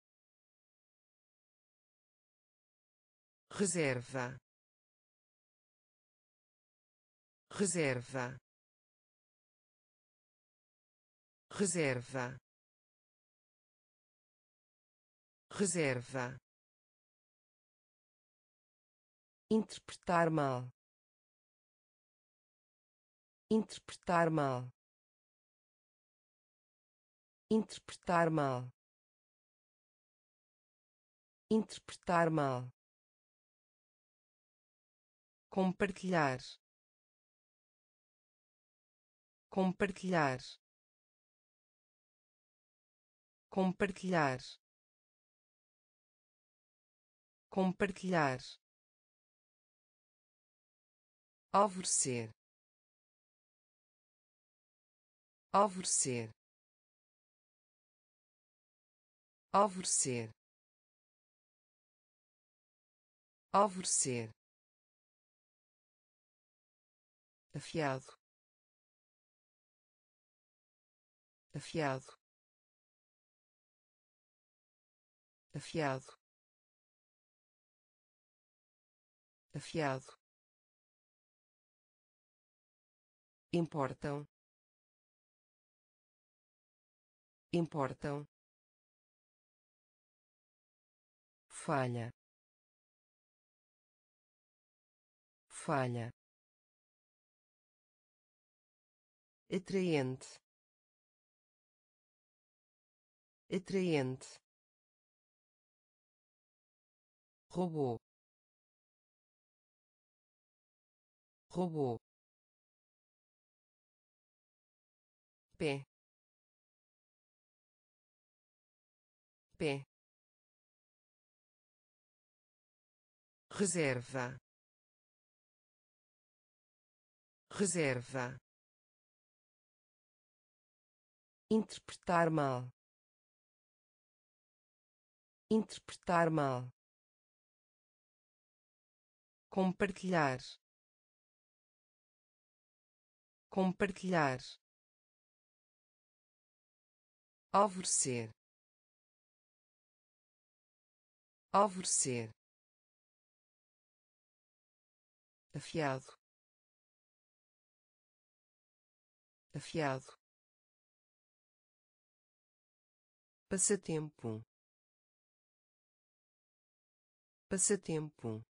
reserva. Reserva. Reserva. Reserva. Interpretar mal. Interpretar mal. Interpretar mal. Interpretar mal compartilhar. Compartilhar. Compartilhar. Compartilhar. Alvorecer. Alvorecer. Alvorecer. Alvorecer afiado. Afiado. Afiado. Afiado. Importam. Importam. Falha. Falha atraente. Atraente. Robô. Robô. Pé. Pé. Reserva. Reserva interpretar mal. Interpretar mal. Compartilhar. Compartilhar. Alvorecer. Alvorecer. Afiado. Afiado passatempo. Passatempo.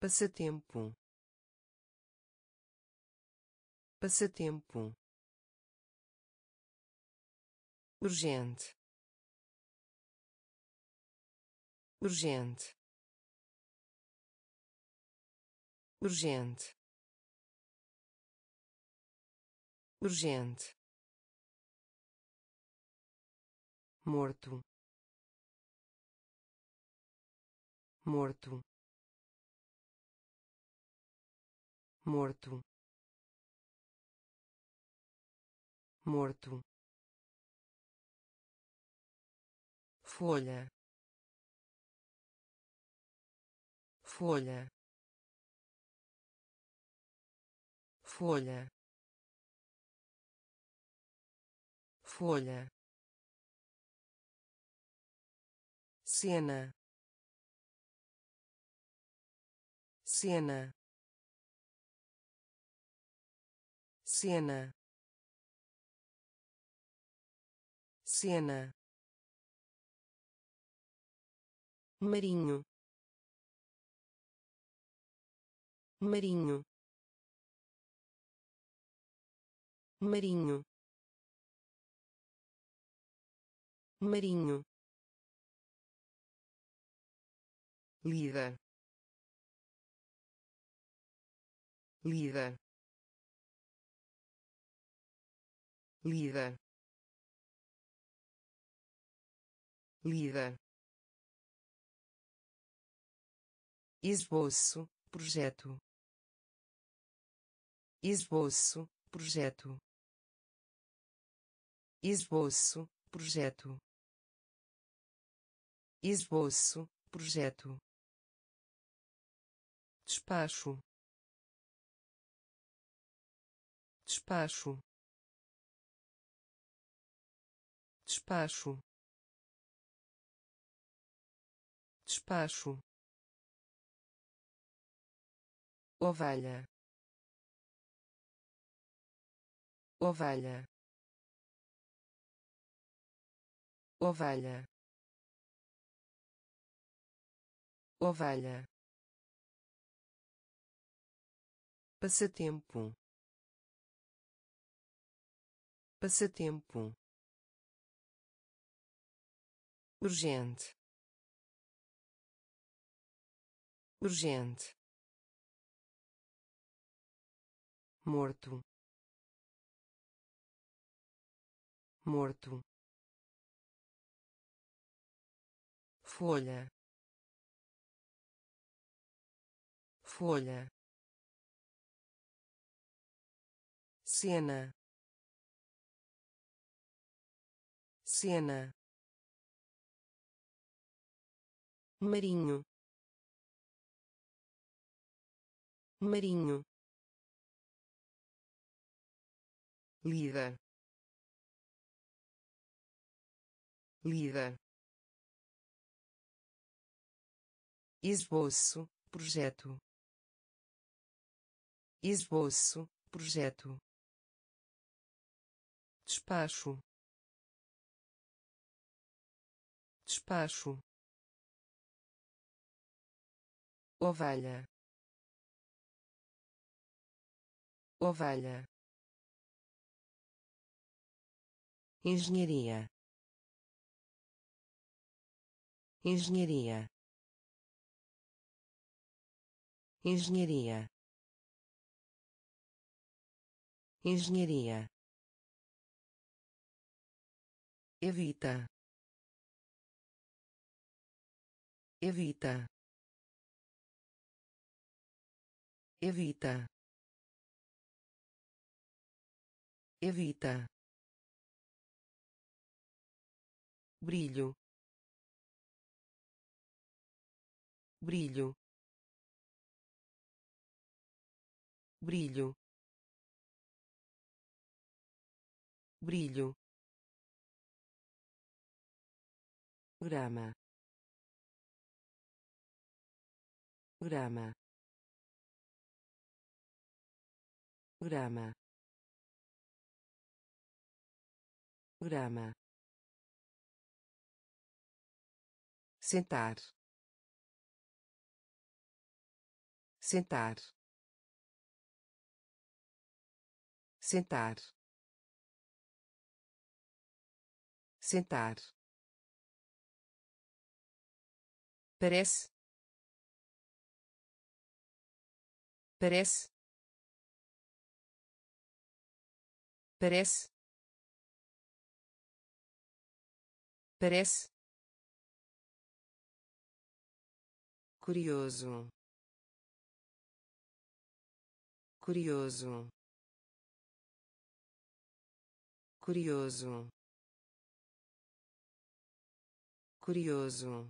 Passatempo. Passatempo. Urgente. Urgente. Urgente. Urgente morto. Morto. Morto. Morto. Folha. Folha. Folha. Folha cena. Cena. Cena. Cena. Marinho. Marinho. Marinho. Marinho líder líder líder líder esboço projeto. Esboço projeto. Esboço projeto. Esboço projeto despacho. Despacho. Despacho. Despacho. Ovelha. Ovelha. Ovelha. Ovelha passatempo. Passatempo. Urgente. Urgente. Morto. Morto. Folha. Folha cena. Cena. Marinho. Marinho. Líder líder esboço projeto. Esboço projeto despacho. Despacho. Ovelha ovelha engenharia. Engenharia. Engenharia. Engenharia evita. Evita. Evita. Evita. Brilho brilho brilho brilho grama. Grama. Grama. Grama. Sentar. Sentar. Sentar. Sentar parece? Parece? Parece? Parece? Curioso. Curioso. Curioso. Curioso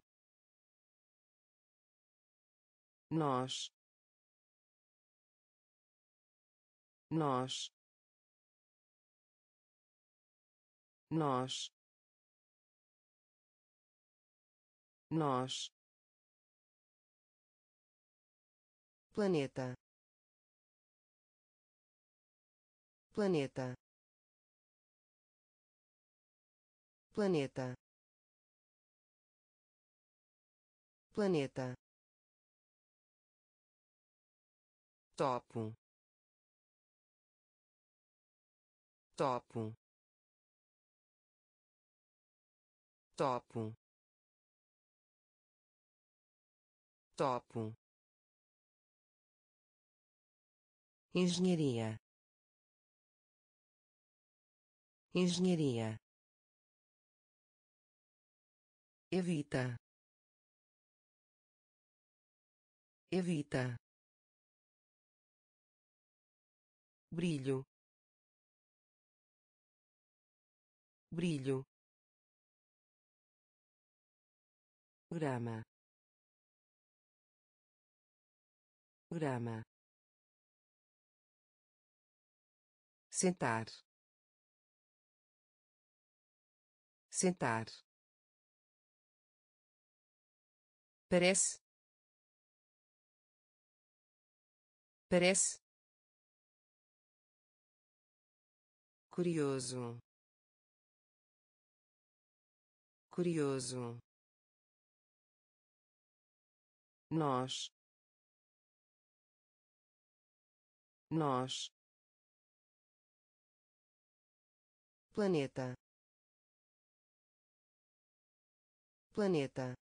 nós. Nós. Nós. Nós. Planeta. Planeta. Planeta. Planeta topo. Topo. Topo. Topo. Engenharia. Engenharia. Evita. Evita brilho brilho grama grama sentar sentar parece parece curioso. Curioso. Nós. Nós. Planeta. Planeta.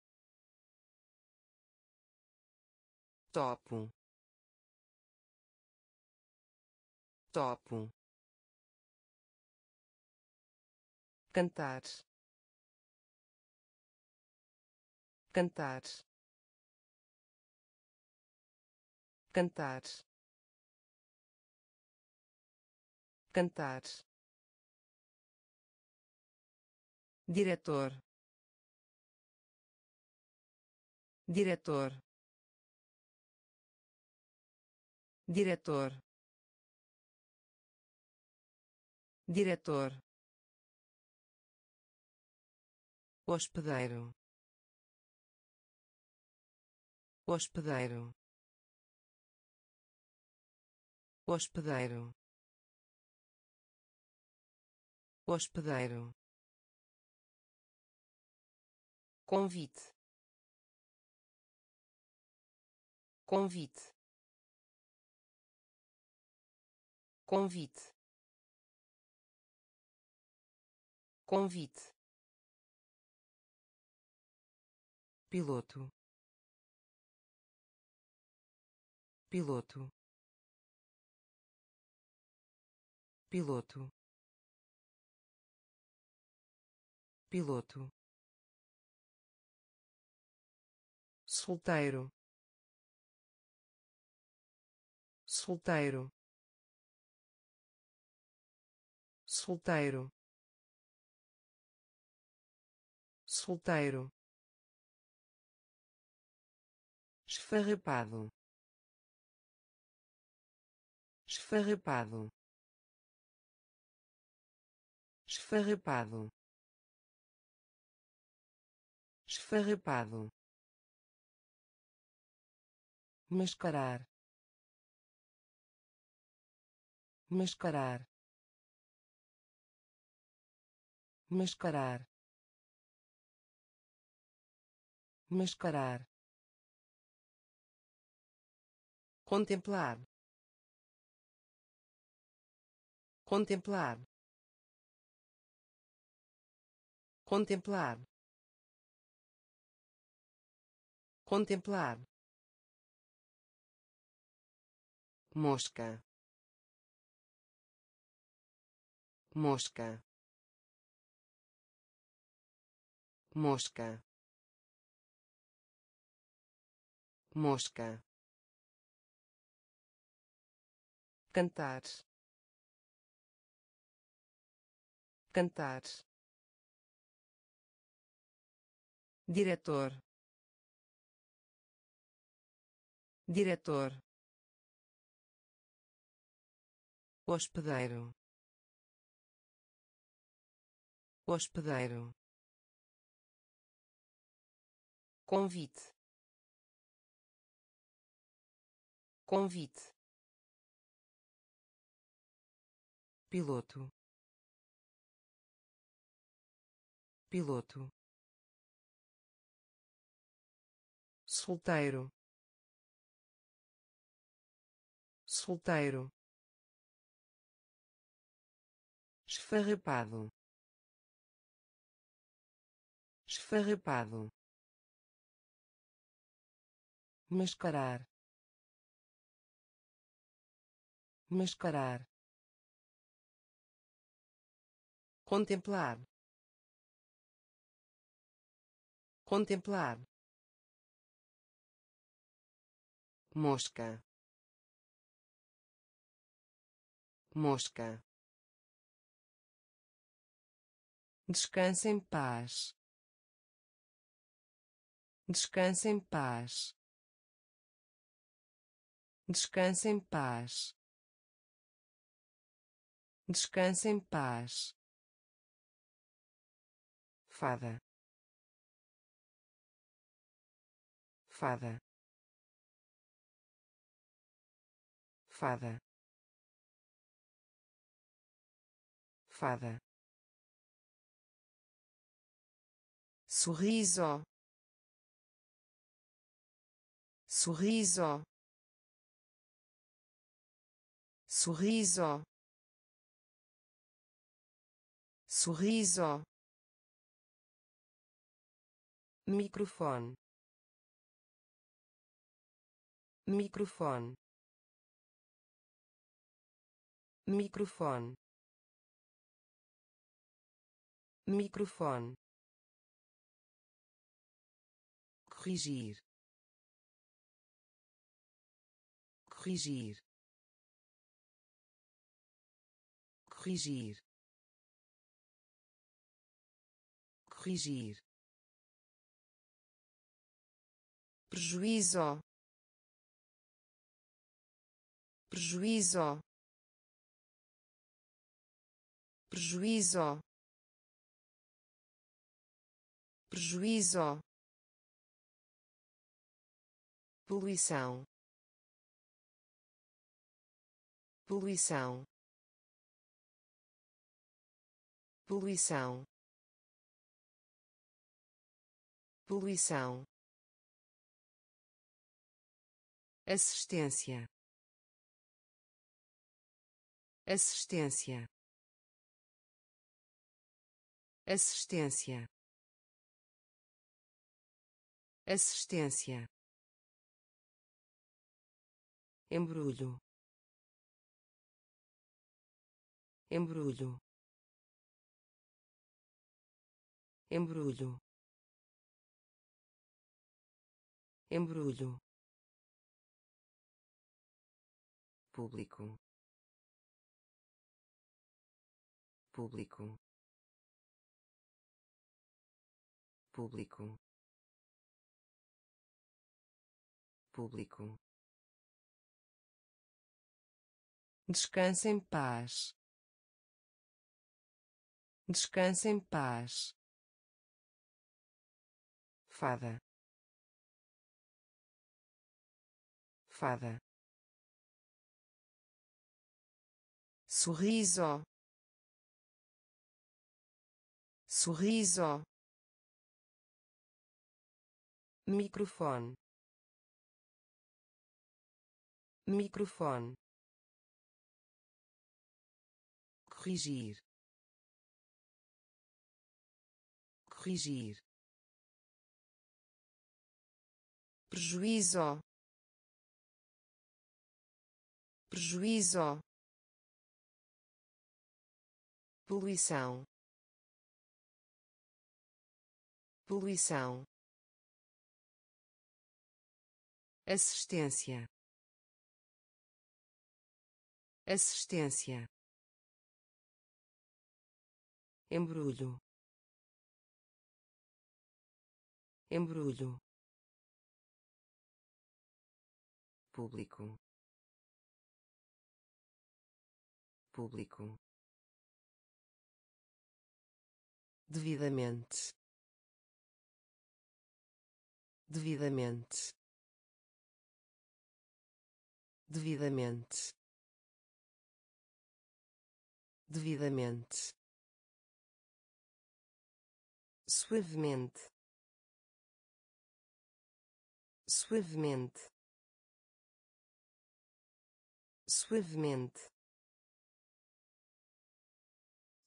Topo. Topo cantar. Cantar. Cantar. Cantar. Diretor. Diretor. Diretor. Diretor hospedeiro. Hospedeiro. Hospedeiro. Hospedeiro. Convite. Convite. Convite. Convite piloto. Piloto. Piloto. Piloto. Solteiro. Solteiro. Solteiro. Solteiro esfarrapado esfarrapado esfarrapado esfarrapado mascarar. Mascarar. Mascarar. Mascarar contemplar. Contemplar. Contemplar. Contemplar. Mosca. Mosca. Mosca. Mosca cantar. Cantar. Diretor. Diretor. Hospedeiro. Hospedeiro. Convite. Convite piloto. Piloto. Solteiro. Solteiro. Esfarrapado. Esfarrapado. Mascarar. Mascarar contemplar. Contemplar. Mosca. Mosca. Descanse em paz. Descanse em paz. Descanse em paz. Descanse em paz fada. Fada. Fada. Fada. Sorriso. Sorriso. Sorriso. Sorriso microfone. Microfone. Microfone. Microfone. Corrigir. Corrigir. Corrigir. Corrigir prejuízo. Prejuízo. Prejuízo. Prejuízo. Poluição. Poluição. Poluição. Poluição assistência. Assistência. Assistência. Assistência. Embrulho. Embrulho. Embrulho. Embrulho público. Público. Público. Público. Descanse em paz. Descanse em paz. Fada. Fada sorriso. Sorriso. Microfone. Microfone. Corrigir. Corrigir. Prejuízo. Prejuízo poluição. Poluição. Assistência. Assistência. Embrulho. Embrulho. Público. Público devidamente. Devidamente. Devidamente. Devidamente. Suavemente. Suavemente. Suavemente.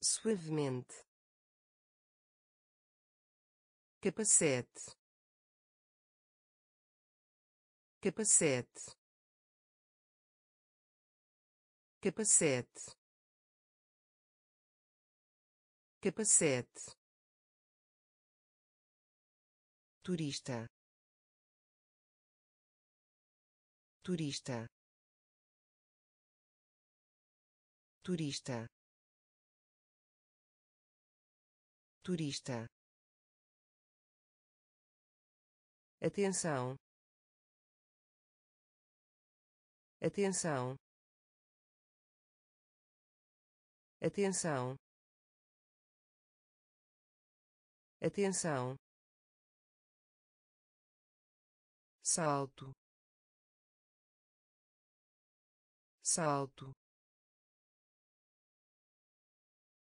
Suavemente capacete. Capacete. Capacete. Capacete. Turista. Turista. Turista. Turista atenção. Atenção. Atenção. Atenção. Salto. Salto.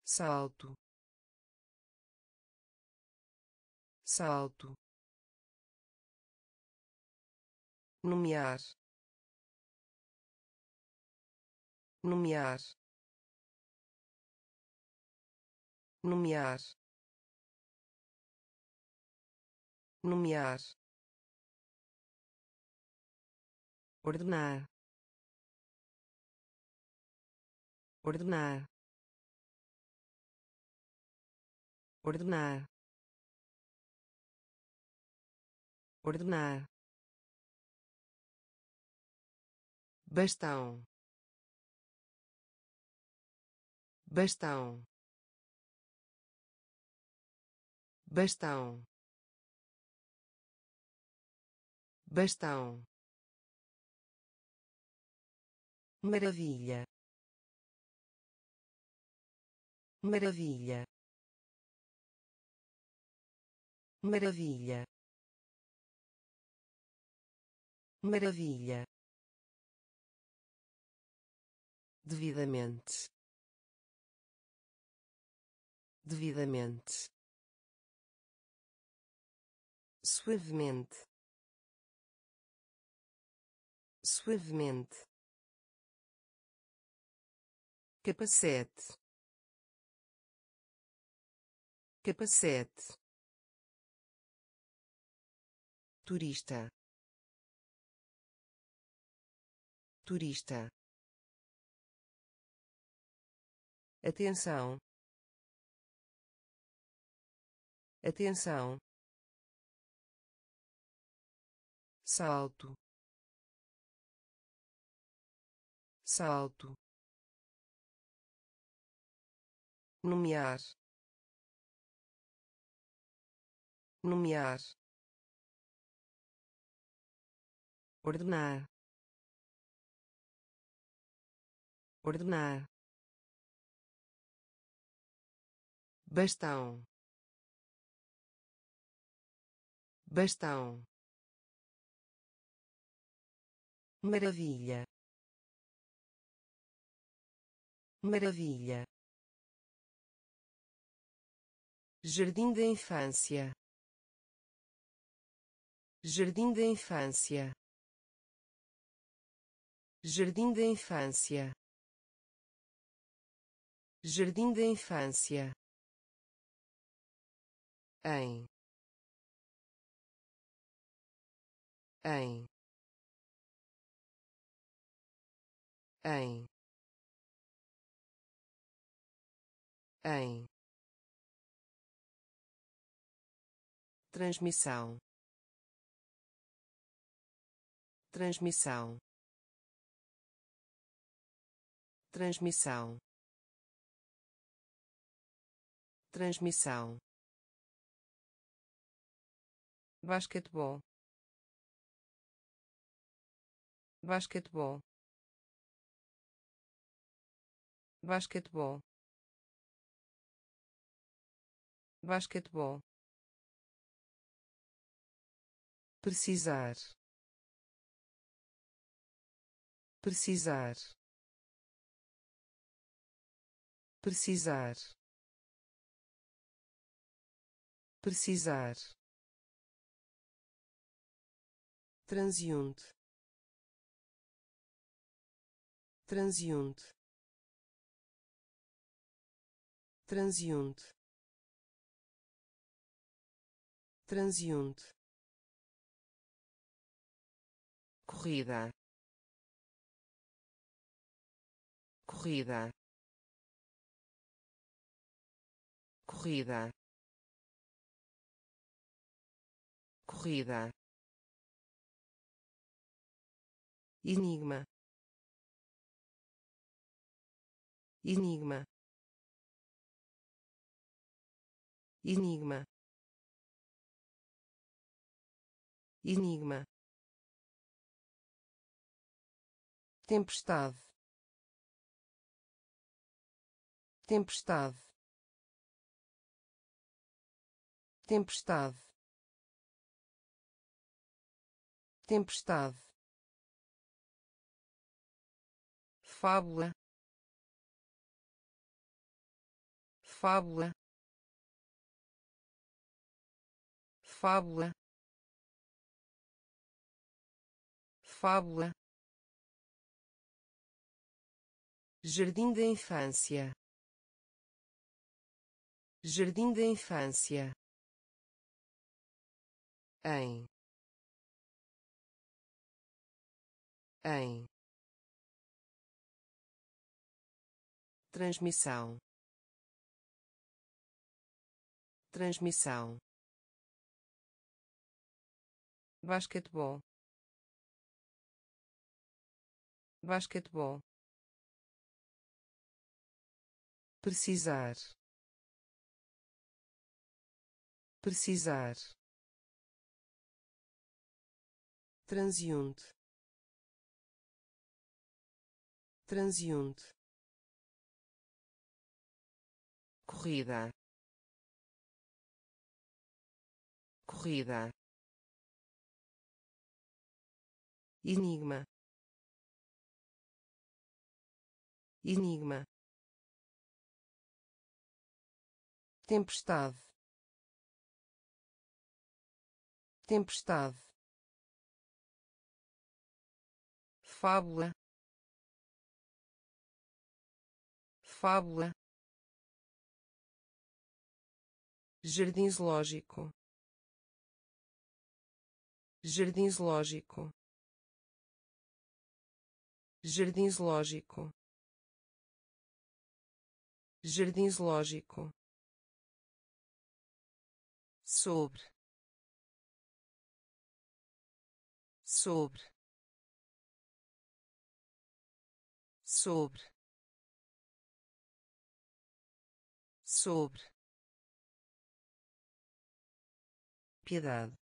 Salto. Salto nomear nomear nomear nomear ordenar ordenar ordenar ordenar bastão. Bastão. Bastão. Bastão. Maravilha. Maravilha. Maravilha. Maravilha devidamente. Devidamente. Suavemente. Suavemente. Capacete. Capacete. Turista. Turista atenção. Atenção. Salto. Salto. Nomear. Nomear. Ordenar. Ordenar bastão bastão maravilha maravilha Jardim da infância. Jardim da infância. Jardim da infância. Jardim da infância. Em. Em. Em. Em. Transmissão. Transmissão. Transmissão. Transmissão. Basquetebol. Basquetebol. Basquetebol. Basquetebol. Precisar. Precisar. Precisar. Precisar transiunte. Transiunte. Transiunte. Transiunte. Corrida. Corrida. Corrida. Corrida enigma. Enigma. Enigma. Enigma. Tempestade. Tempestade. Tempestade. Tempestade fábula fábula fábula fábula. Jardim da infância Jardim da infância. Em em transmissão. Transmissão. Basquetebol. Basquetebol. Precisar. Precisar. Transiunte. Transiunte corrida. Corrida. Enigma. Enigma. Tempestade. Tempestade. Fábula. Fábula jardim zoológico. Jardim zoológico. Jardim zoológico. Jardim zoológico. Sobre. Sobre. Sobre. Sobre piedade.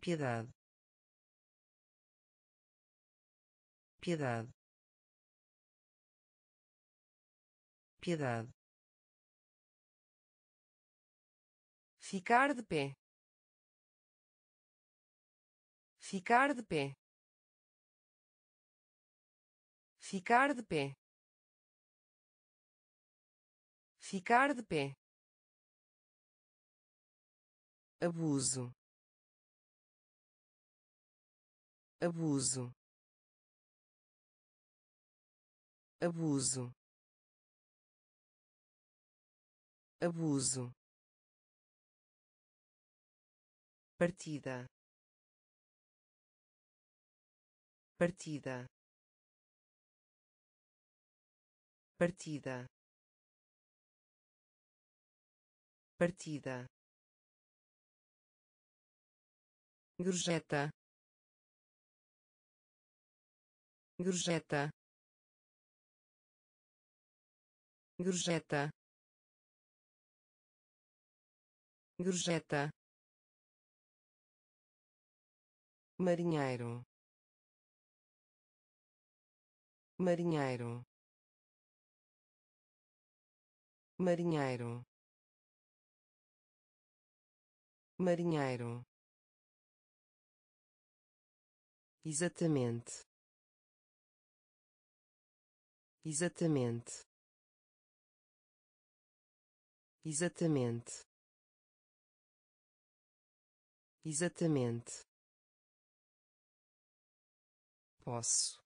Piedade. Piedade. Piedade. Ficar de pé. Ficar de pé. Ficar de pé. Ficar de pé. Abuso. Abuso. Abuso. Abuso. Partida. Partida. Partida. Partida gorjeta. Gorjeta. Gorjeta. Gorjeta. Marinheiro. Marinheiro. Marinheiro. Marinheiro exatamente. Exatamente. Exatamente. Exatamente. Posso.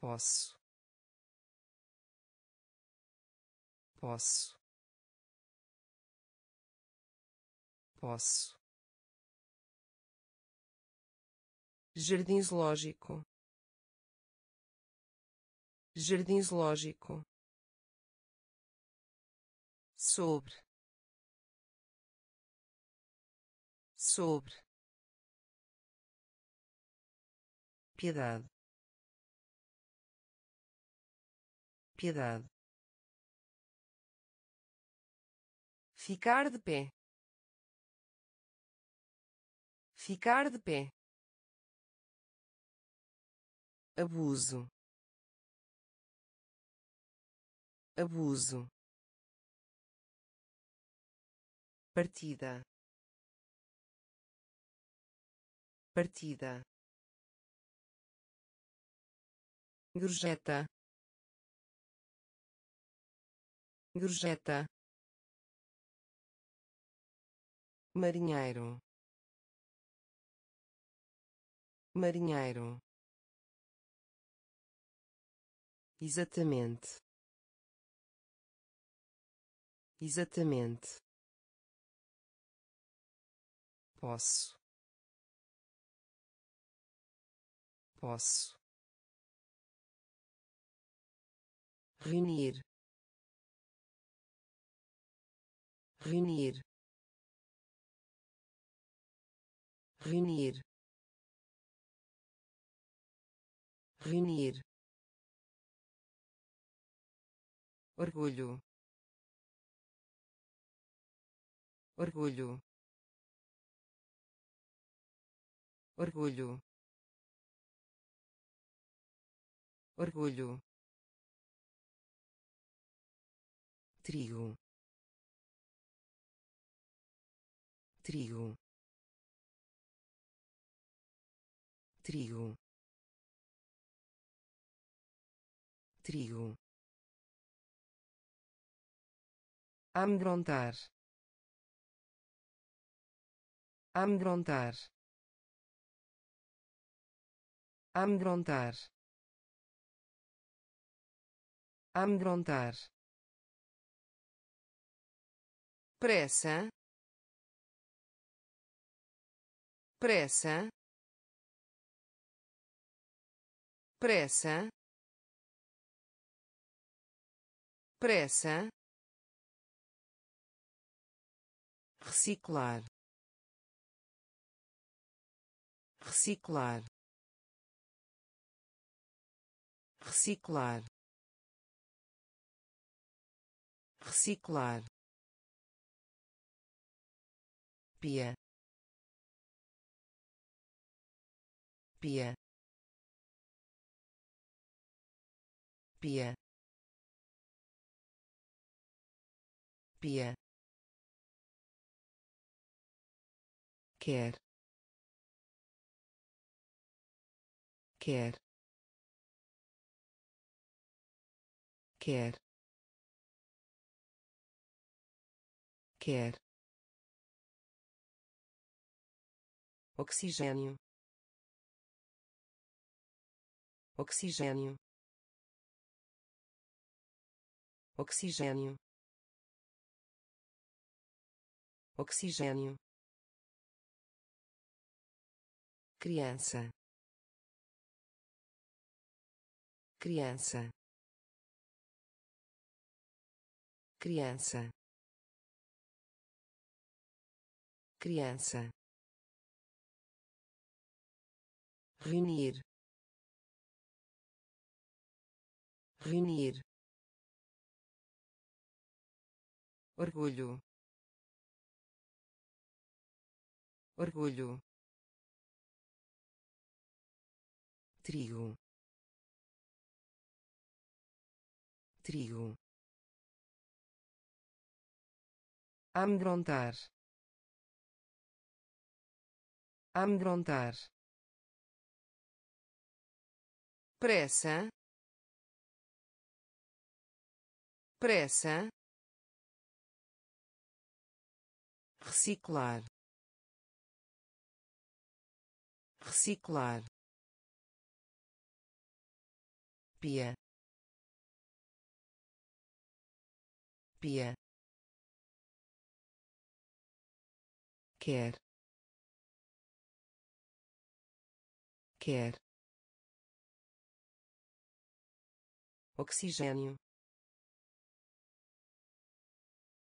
Posso. Posso. Posso jardim zoológico. Jardim zoológico. Sobre. Sobre. Piedade. Piedade. Ficar de pé. Ficar de pé abuso. Abuso. Partida. Partida. Gorjeta. Gorjeta. Marinheiro. Marinheiro exatamente. Exatamente. Posso. Posso. Reunir. Reunir. Reunir. Reunir orgulho. Orgulho. Orgulho. Orgulho. Trigo. Trigo. Trigo. Trigo amedrontar. Amedrontar. Amedrontar. Amedrontar. Pressa. Pressa. Pressa. Pressa reciclar. Reciclar. Reciclar. Reciclar. Pia. Pia. Pia. Pia quer. Quer. Quer. Quer. Oxigênio. Oxigênio. Oxigênio. Oxigênio criança. Criança. Criança. Criança. Reunir. Reunir. Orgulho. Orgulho trigo. Trigo. Amedrontar. Amedrontar. Pressa. Pressa. Reciclar. Reciclar pia. Pia. Quer. Quer. Oxigênio.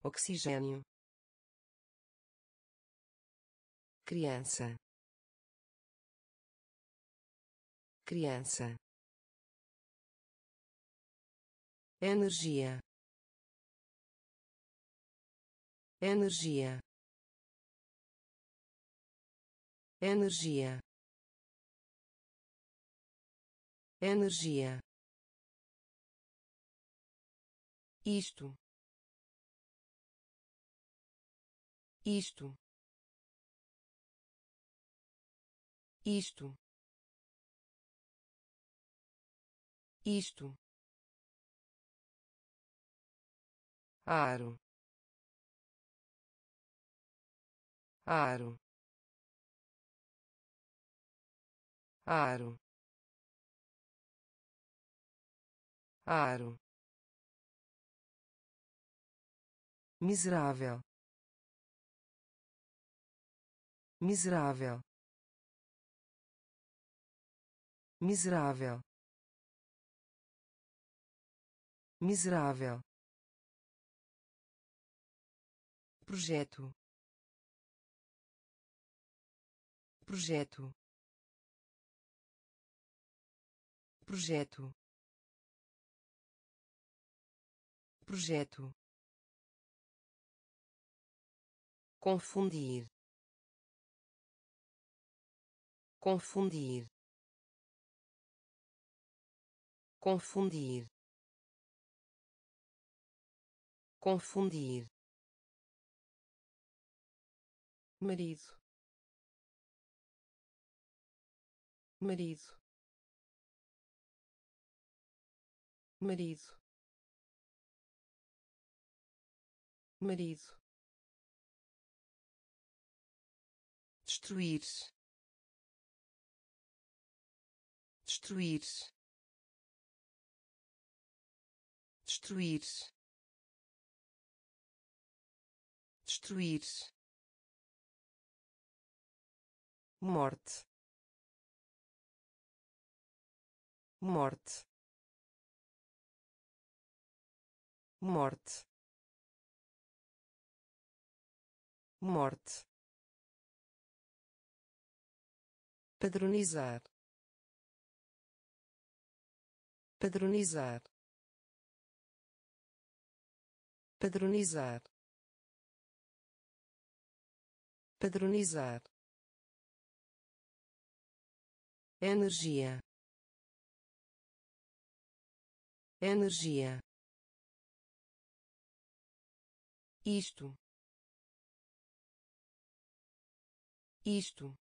Oxigênio. Criança. Criança energia. Energia. Energia. Energia. Isto. Isto. Isto. Isto aro. Aro. Aro. Aro. Miserável. Miserável. Miserável. Miserável projeto. Projeto. Projeto. Projeto. Confundir. Confundir. Confundir. Confundir marido. Marido. Marido. Marido. Destruir destruir destruir destruir morte. Morte. Morte. Morte. Padronizar. Padronizar. Padronizar. Padronizar energia. Energia. Isto. Isto.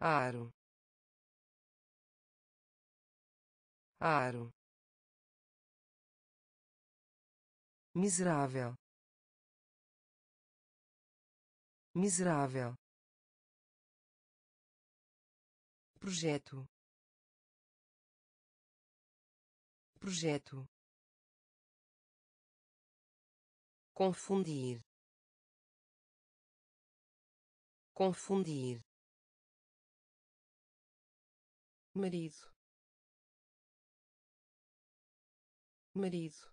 Aro. Aro. Miserável. Miserável projeto. Projeto. Confundir. Confundir. Marido. Marido.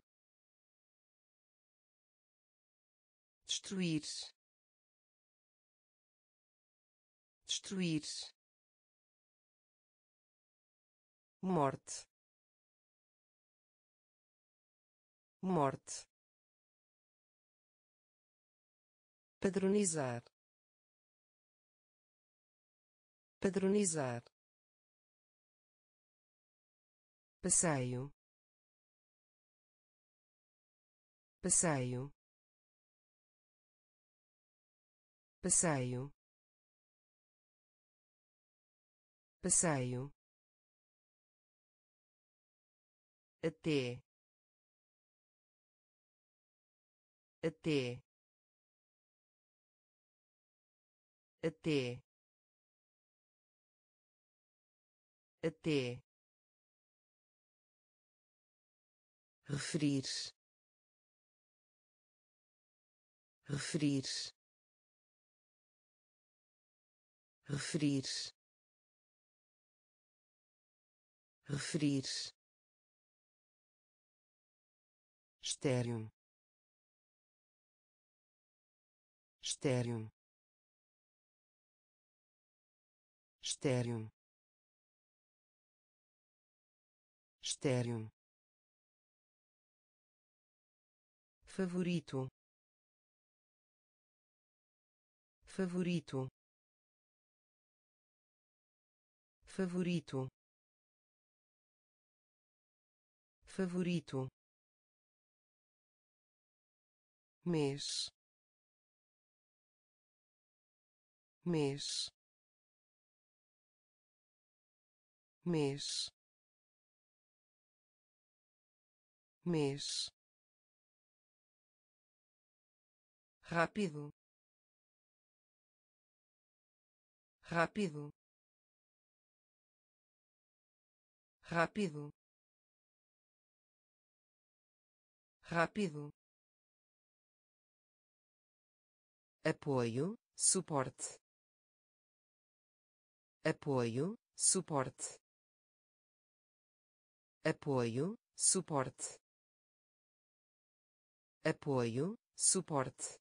Destruir. Destruir morte. Morte. Padronizar. Padronizar. Passeio. Passeio. Passeio. Passeio até até até até referir. Referir. Referir. Referir estéreo estéreo estéreo estéreo favorito. Favorito. Favorito. Favorito mês. Mês. Mês. Mês. Rápido. Rápido. Rápido. Rápido apoio suporte. Apoio suporte. Apoio suporte. Apoio suporte.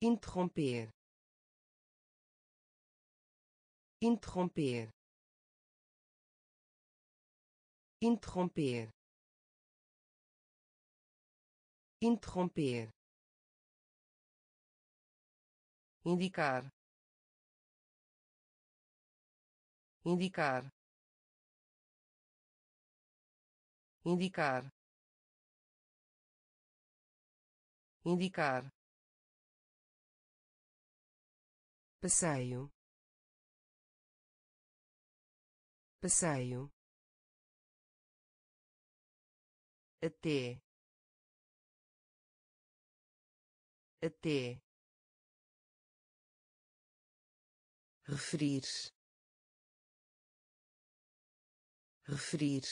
Interromper. Interromper. Interromper. Interromper indicar. Indicar. Indicar. Indicar. Passeio. Passeio. Até. Até referir. Referir.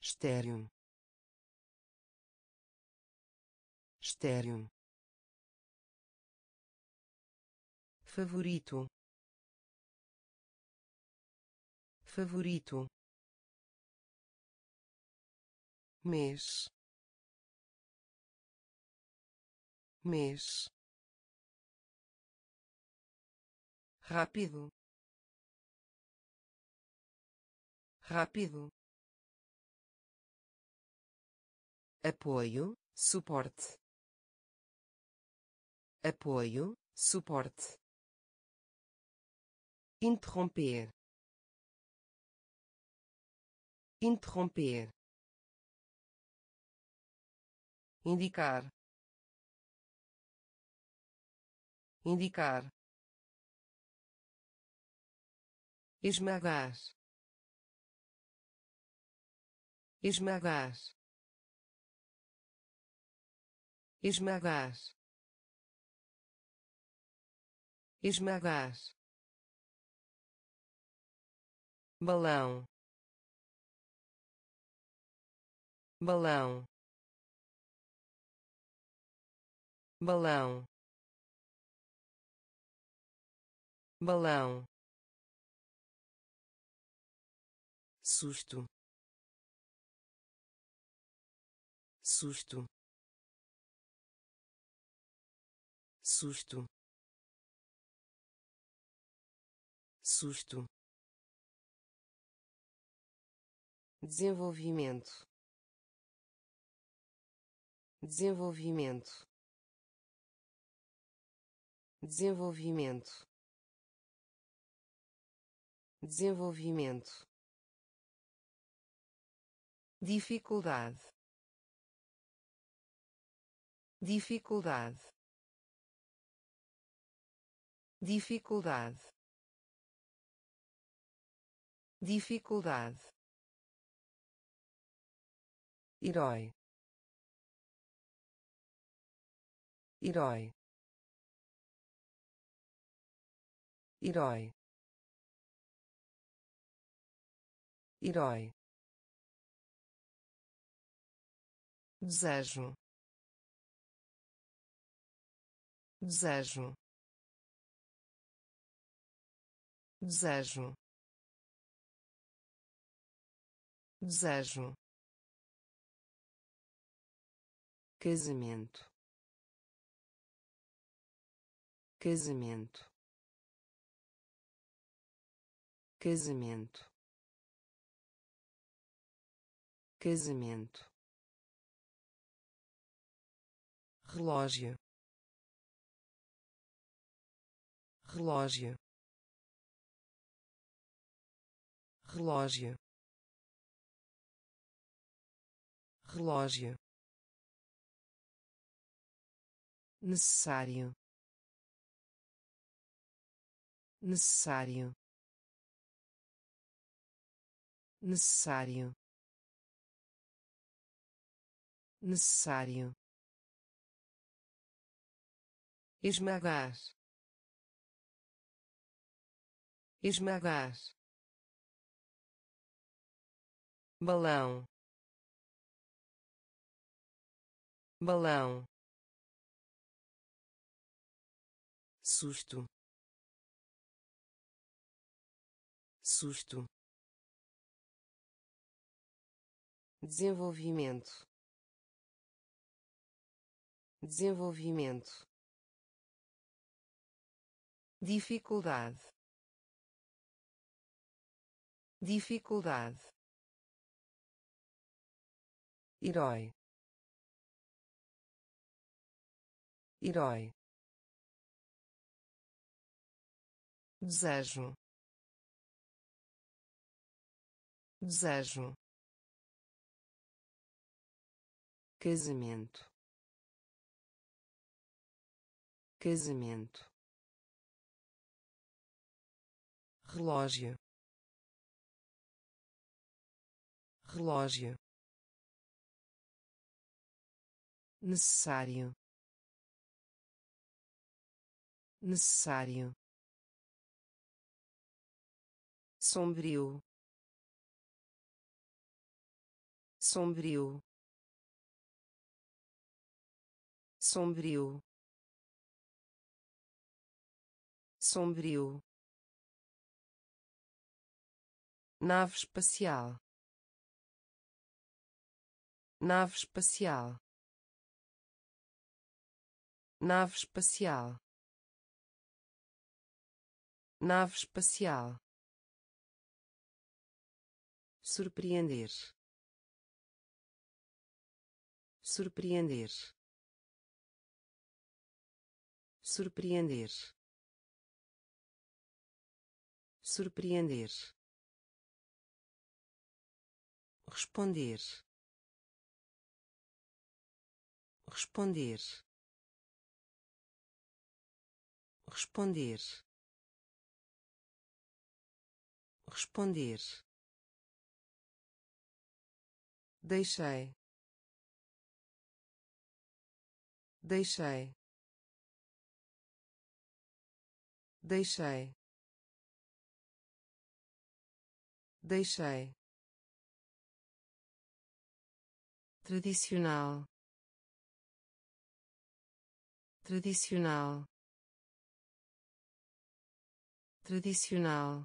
Estéreo. Estéreo. Favorito. Favorito. Mês. Mês rápido. Rápido. Apoio suporte. Apoio suporte. Interromper. Interromper. Indicar. Indicar esmagar. Esmagar. Esmagar. Esmagar. Balão. Balão. Balão. Balão susto. Susto. Susto. Susto. Desenvolvimento. Desenvolvimento. Desenvolvimento. Desenvolvimento dificuldade. Dificuldade. Dificuldade. Dificuldade. Herói. Herói. Herói. Herói desejo. Desejo. Desejo. Desejo. Casamento. Casamento. Casamento. Casamento relógio. Relógio. Relógio. Relógio. Necessário. Necessário. Necessário. Necessário esmagar. Esmagar. Balão. Balão. Susto. Susto. Desenvolvimento. Desenvolvimento dificuldade. Dificuldade. Herói. Herói. Desejo. Desejo. Casamento. Casamento relógio. Relógio. Necessário. Necessário. Sombrio. Sombrio. Sombrio. Sombrio nave espacial. Nave espacial. Nave espacial. Nave espacial. Surpreender. Surpreender. Surpreender. Surpreender responder. Responder. Responder. Responder. Deixei. Deixei. Deixei. Deixei tradicional. Tradicional. Tradicional.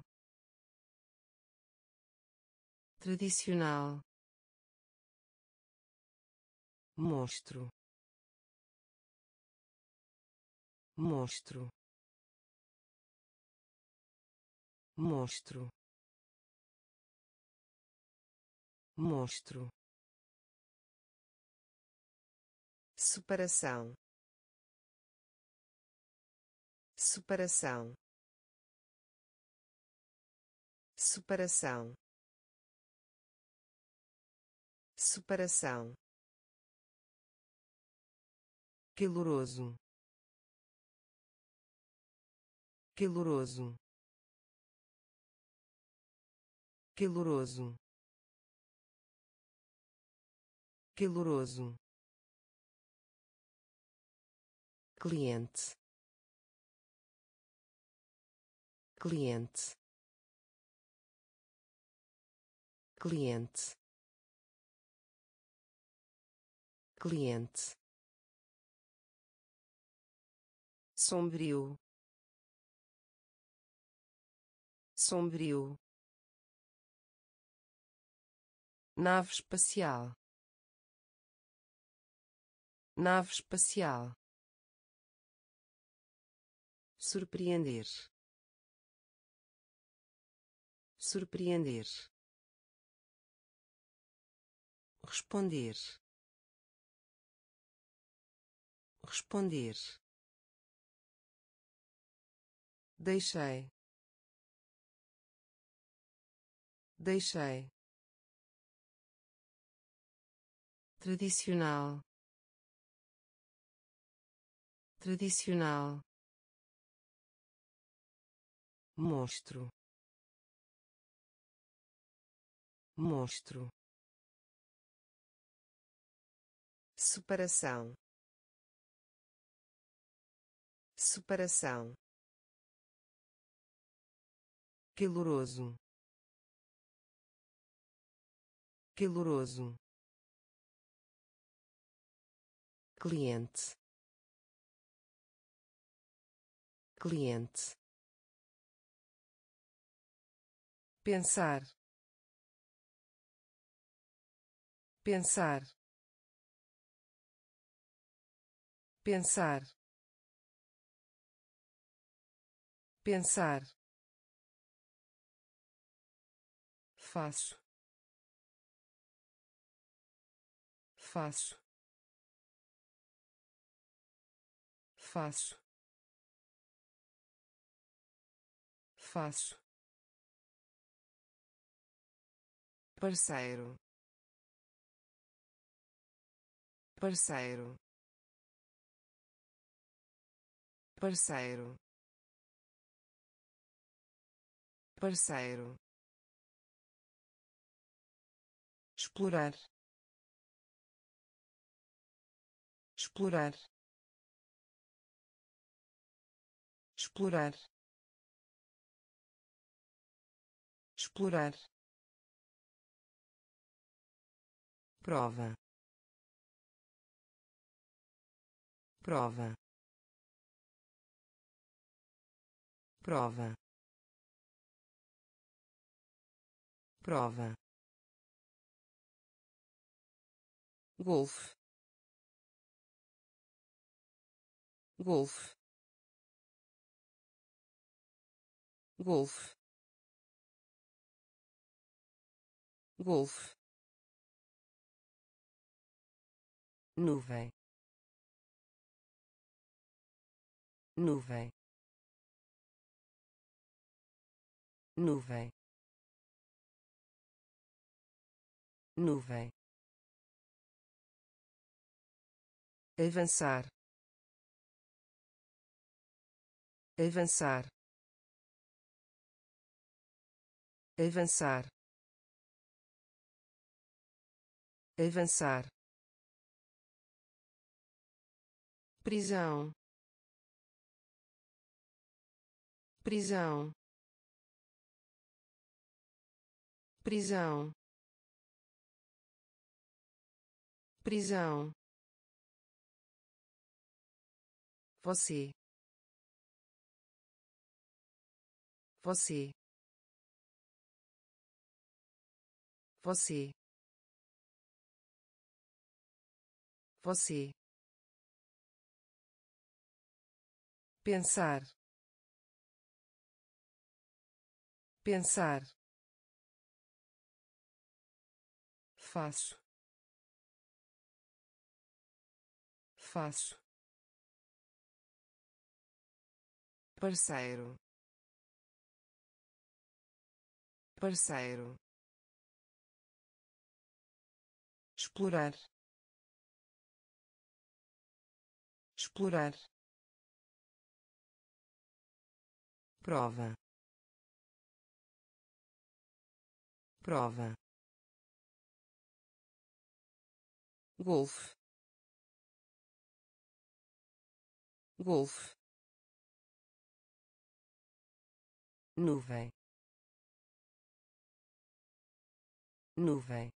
Tradicional. Monstro. Monstro. Monstro. Monstro separação separação separação separação caloroso. Caloroso. Caloroso. Caloroso cliente. Cliente. Cliente. Cliente. Sombrio. Sombrio. Nave espacial. Nave espacial surpreender. Surpreender. Responder. Responder. Deixei. Deixei. Tradicional. Tradicional monstro. Monstro. Separação separação caloroso. Caloroso. Cliente. Cliente pensar. Pensar. Pensar. Pensar. Faço. Faço. Faço. Faço parceiro. Parceiro. Parceiro. Parceiro. Explorar. Explorar. Explorar. Explorar prova. Prova. Prova. Prova. Golfe golfe golfe golfe nuvem. Nuvem. Nuvem. Nuvem. Avançar. Avançar. Avançar. Avançar prisão. Prisão. Prisão. Prisão. Você. Você. Você. Você pensar. Pensar. Faço. Faço. Parceiro. Parceiro. Explorar. Explorar prova. Prova. Golfe golfe nuvem. Nuvem.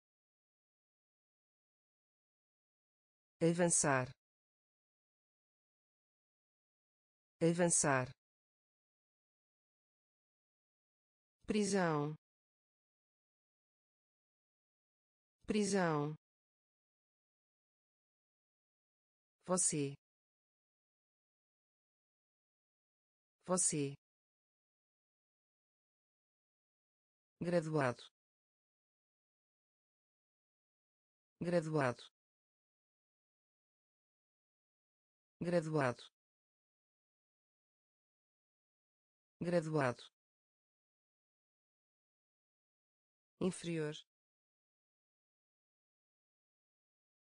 Avançar. Avançar prisão prisão você você graduado graduado graduado graduado inferior.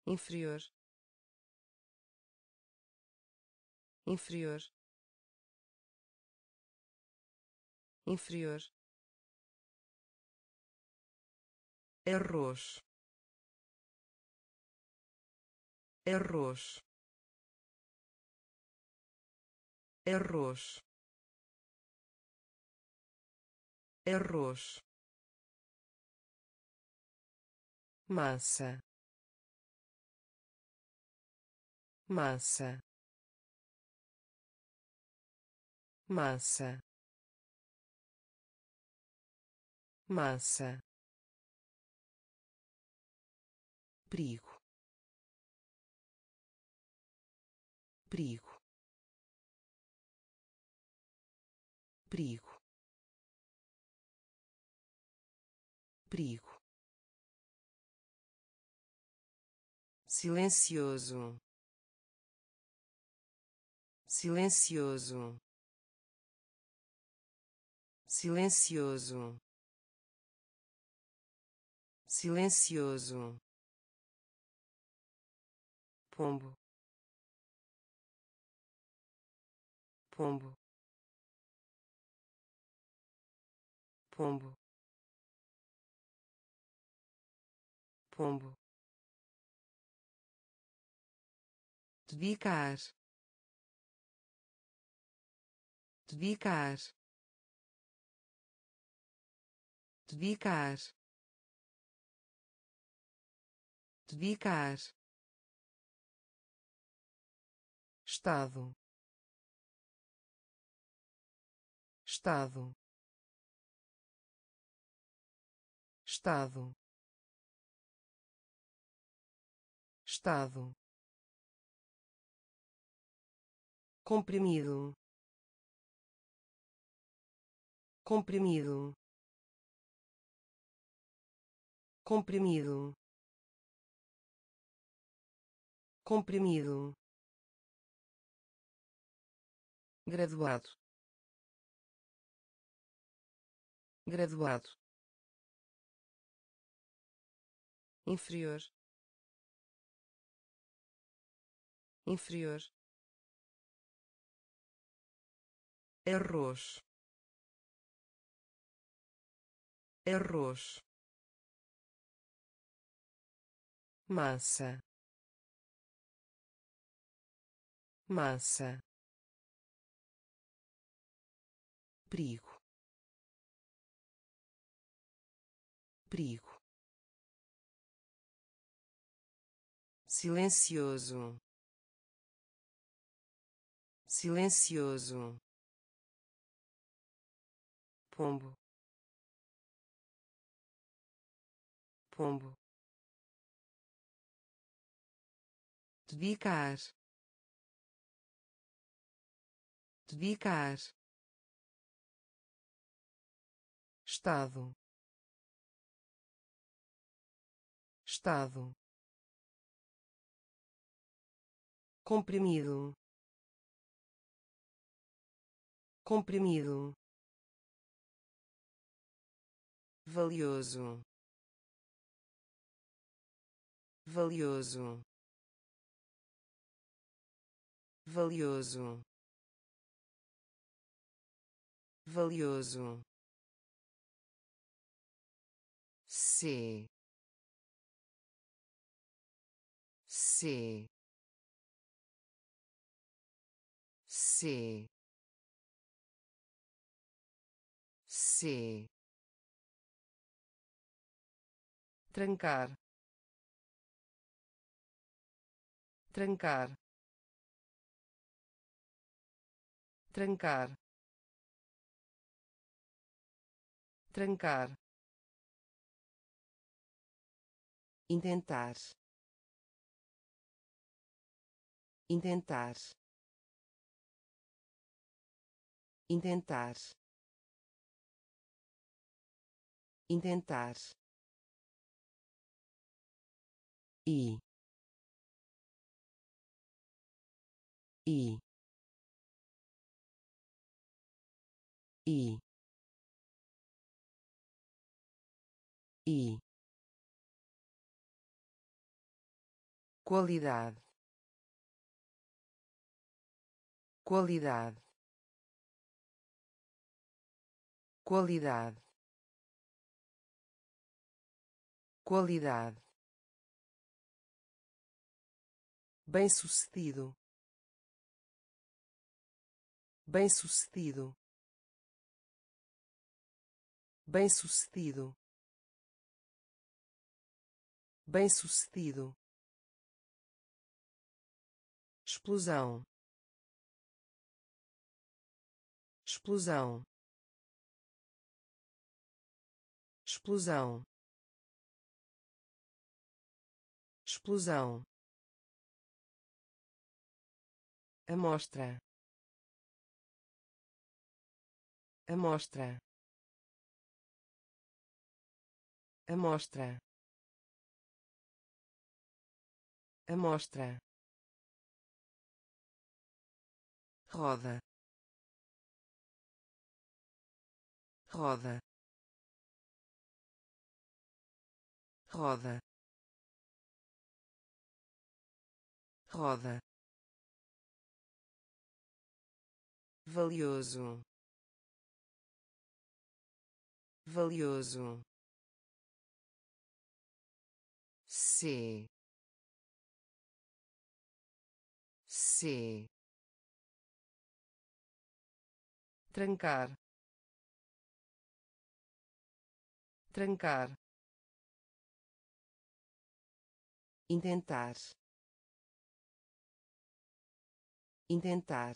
Inferior. Inferior. Inferior. Arroz arroz arroz arroz massa. Massa. Massa. Massa. Perigo. Perigo. Perigo. Perigo silencioso. Silencioso. Silencioso. Silencioso. Pombo. Pombo. Pombo. Pombo dedicar. Dedicar. Dedicar. Dedicar. Estado. Estado. Estado. Estado comprimido. Comprimido. Comprimido. Comprimido. Graduado. Graduado. Inferior. Inferior arroz arroz massa. Massa. Perigo. Perigo. Silencioso. Silencioso pombo. Pombo. Dedicar. Dedicar. Estado. Estado. Comprimido. Comprimido valioso. Valioso. Valioso. Valioso. C. C. C. C trancar. Trancar. Trancar. Trancar. Intentar. Intentar. Intentar. Intentar e. E e e qualidade. Qualidade. Qualidade. Qualidade bem-sucedido. Bem-sucedido. Bem-sucedido. Bem-sucedido. Explosão. Explosão. Explosão. Explosão amostra. Amostra. Amostra. Amostra. Roda. Roda. Roda. Roda valioso. Valioso. C. C. Trancar. Trancar. Intentar. Intentar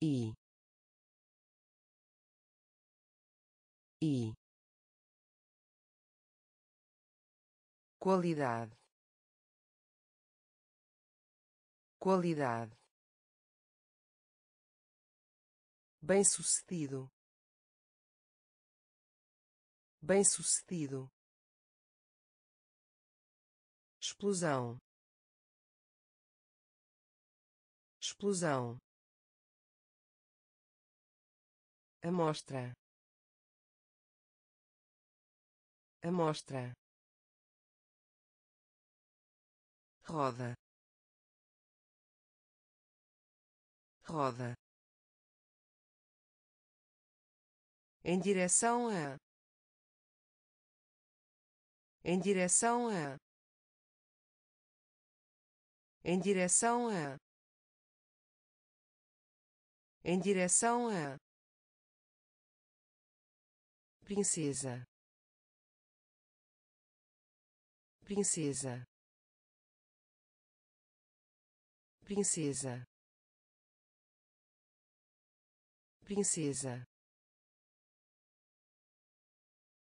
e. E. Qualidade. Qualidade. Bem-sucedido. Bem-sucedido. Explosão. Explosão amostra. Amostra. Roda. Roda. Em direção a. Em direção a. Em direção a. Em direção a princesa. Princesa. Princesa. Princesa.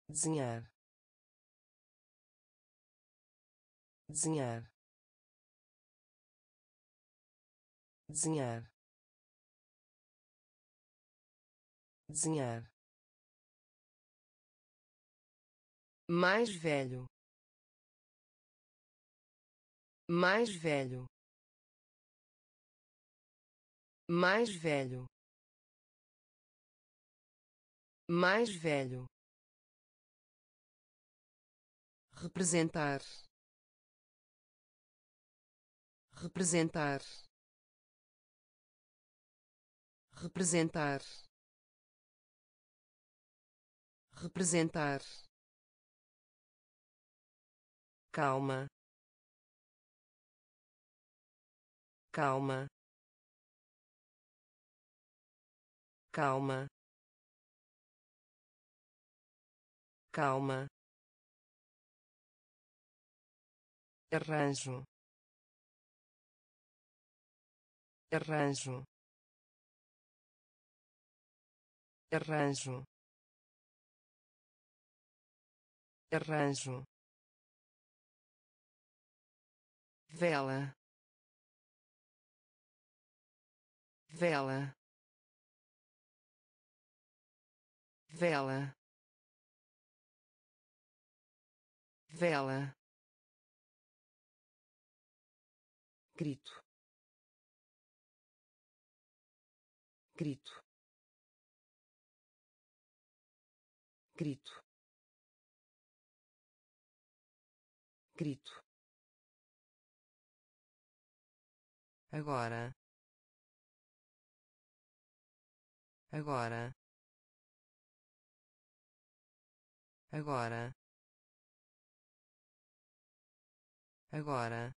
Desenhar. Desenhar. Desenhar. Desenhar mais velho. Mais velho. Mais velho. Mais velho. Representar. Representar. Representar. Representar calma. Calma. Calma. Calma. Arranjo. Arranjo. Arranjo. Arranjo vela. Vela. Vela. Vela. Grito. Grito. Grito. Grito agora. Agora. Agora. Agora.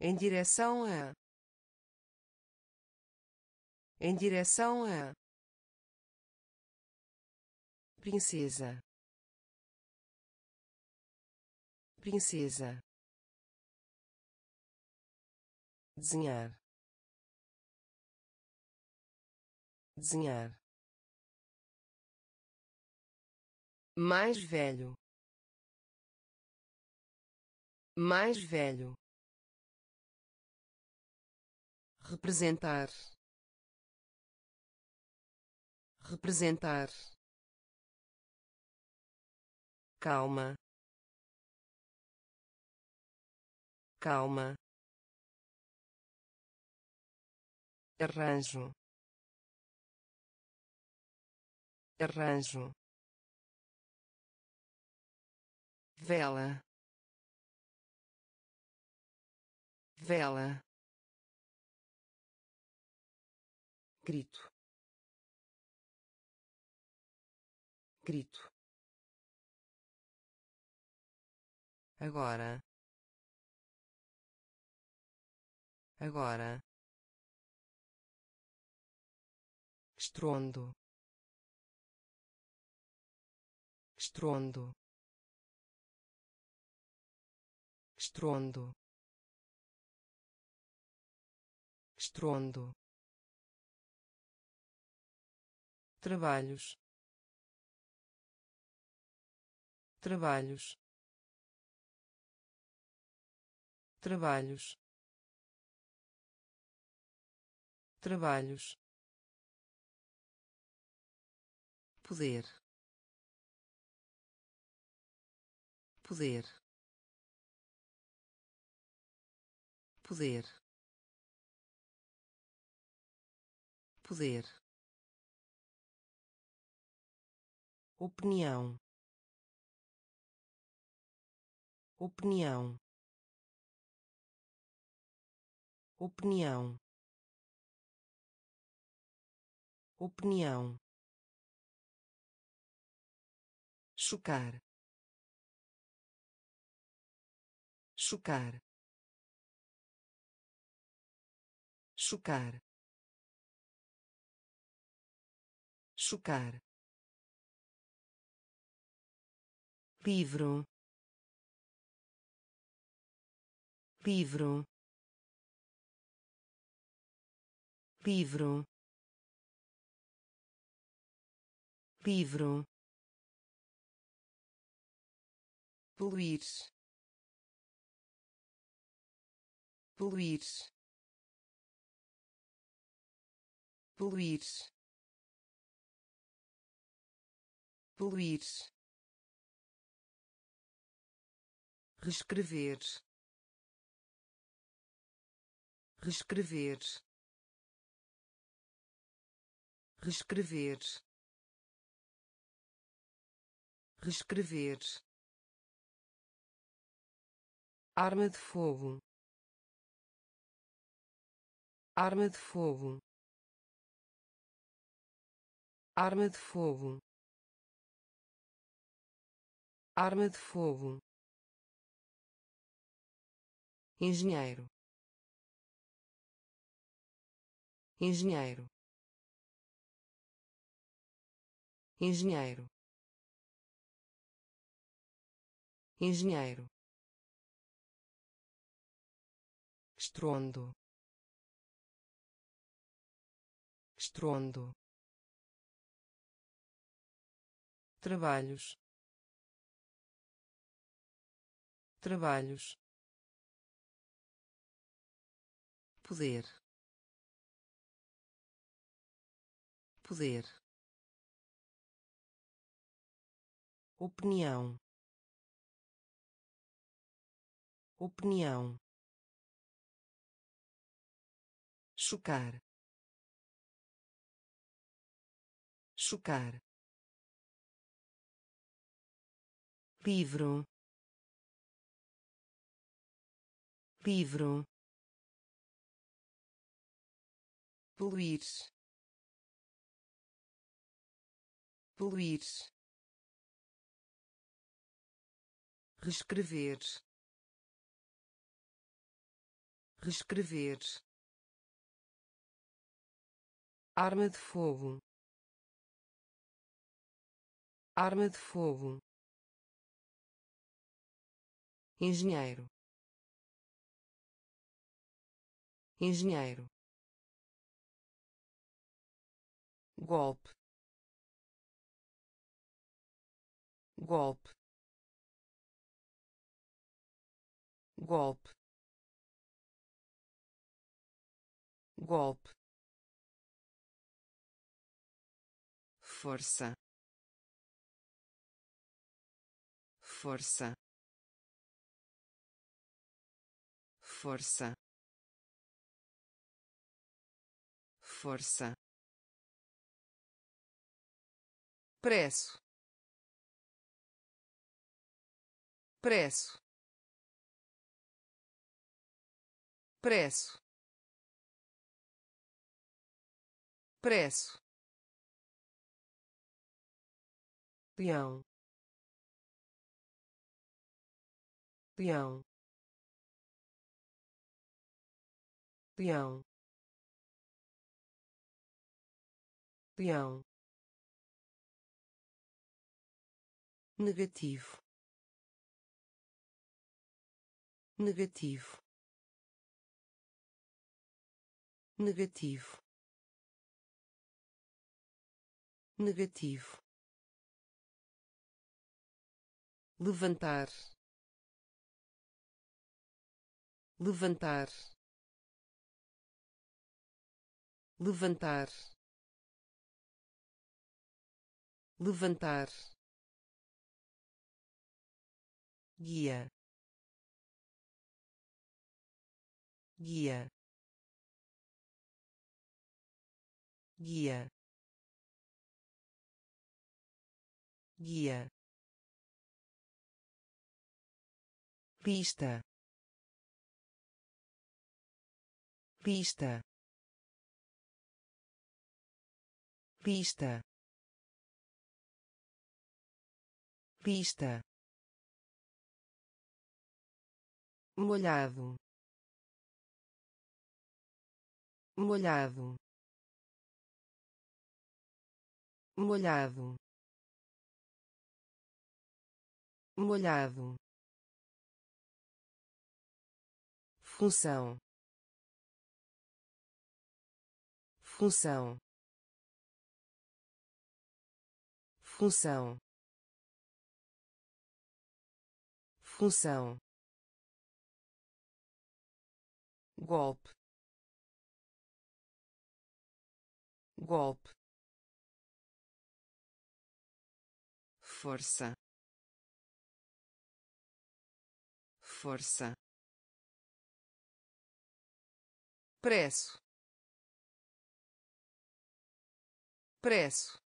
Em direção a. Em direção a. Princesa. Princesa desenhar. Desenhar. Mais velho. Mais velho. Representar. Representar. Calma. Calma arranjo. Arranjo. Vela. Vela. Grito. Grito. Agora. Agora estrondo. Estrondo. Estrondo. Estrondo. Trabalhos. Trabalhos. Trabalhos. Trabalhos poder. Poder. Poder. Poder. Opinião. Opinião. Opinião. Opinião chocar chocar chocar chocar livro. Livro. Livro. Livro poluir. Poluir. Poluir. Poluir. Reescrever. Reescrever. Reescrever. Reescrever arma de fogo. Arma de fogo. Arma de fogo. Arma de fogo. Engenheiro. Engenheiro. Engenheiro. Engenheiro estrondo. Estrondo. Trabalhos. Trabalhos. Poder. Poder. Opinião. Opinião chocar. Chocar. Livro. Livro. Poluir. Poluir. Reescrever. Reescrever arma de fogo. Arma de fogo. Engenheiro. Engenheiro. Golpe. Golpe. Golpe. Golpe força. Força. Força. Força. Preço. Preço. Preço. Preço leão. Leão. Leão. Leão. Negativo. Negativo. Negativo. Negativo levantar. Levantar. Levantar. Levantar. Guia. Guia. Guia. Guia pista. Pista. Pista. Pista. Molhado. Molhado. Molhado. Molhado função. Função. Função. Função. Golpe. Golpe. Força. Força preço. Preço.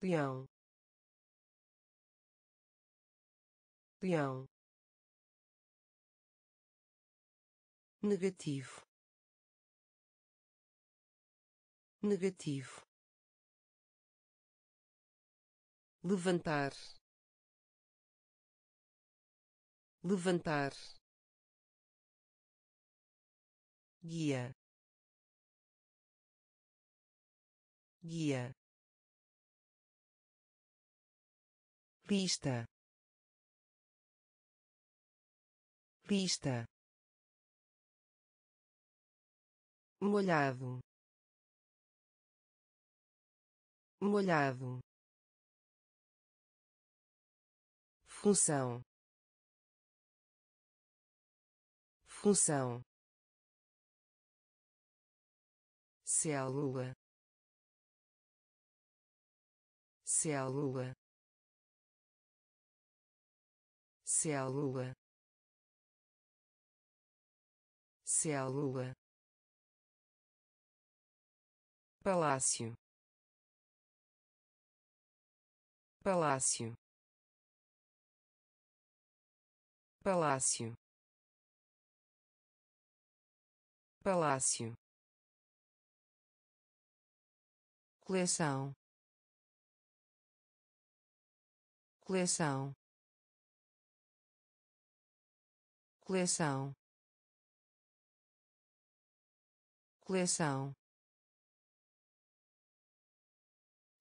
Peão. Peão. Negativo. Negativo. Levantar. Levantar guia. Guia. Pista pista molhado. Molhado. Função. Função célula. Célula. Célula. Célula. Palácio. Palácio. Palácio. Palácio coleção. Coleção. Coleção. Coleção.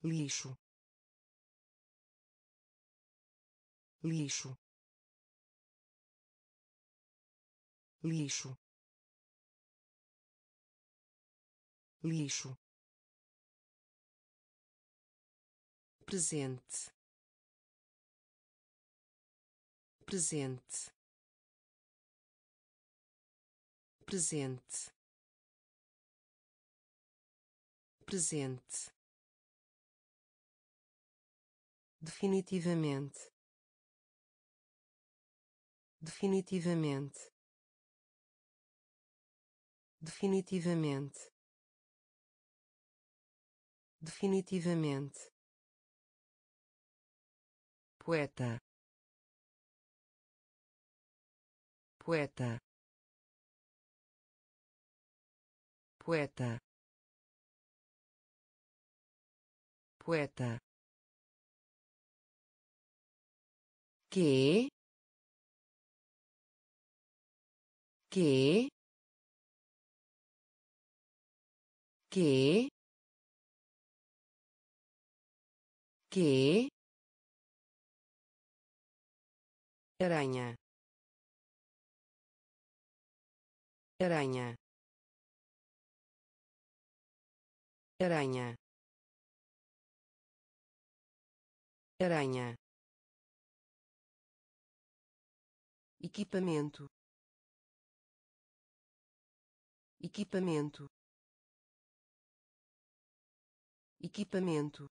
Lixo. Lixo. Lixo. Lixo presente. Presente. Presente. Presente. Definitivamente. Definitivamente. Definitivamente. Definitivamente poeta poeta poeta poeta que que que que aranha. Aranha. Aranha. Aranha. Equipamento. Equipamento. Equipamento.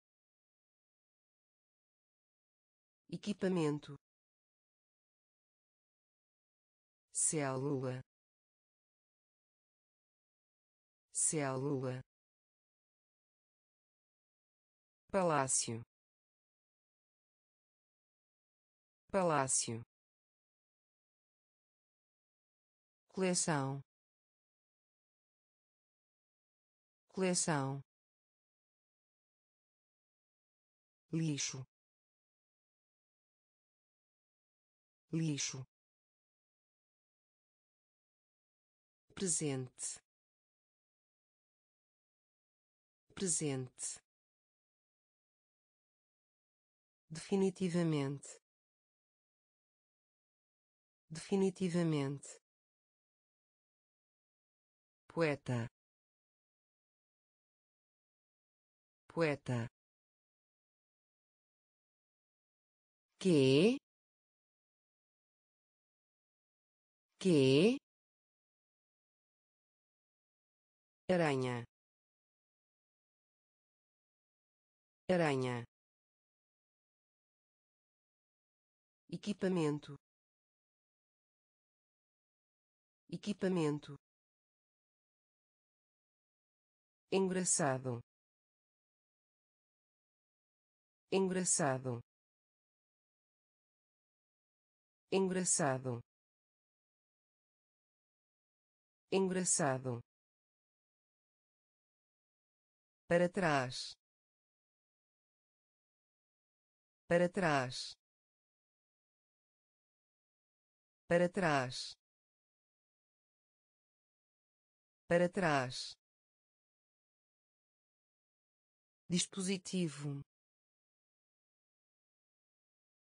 Equipamento célula. Célula. Palácio. Palácio. Coleção. Coleção. Lixo. Lixo presente. Presente. Definitivamente. Definitivamente. Poeta. Poeta. Que? Que aranha. Aranha. Equipamento. Equipamento. Engraçado. Engraçado. Engraçado. Engraçado para trás. Para trás. Para trás. Para trás. Dispositivo.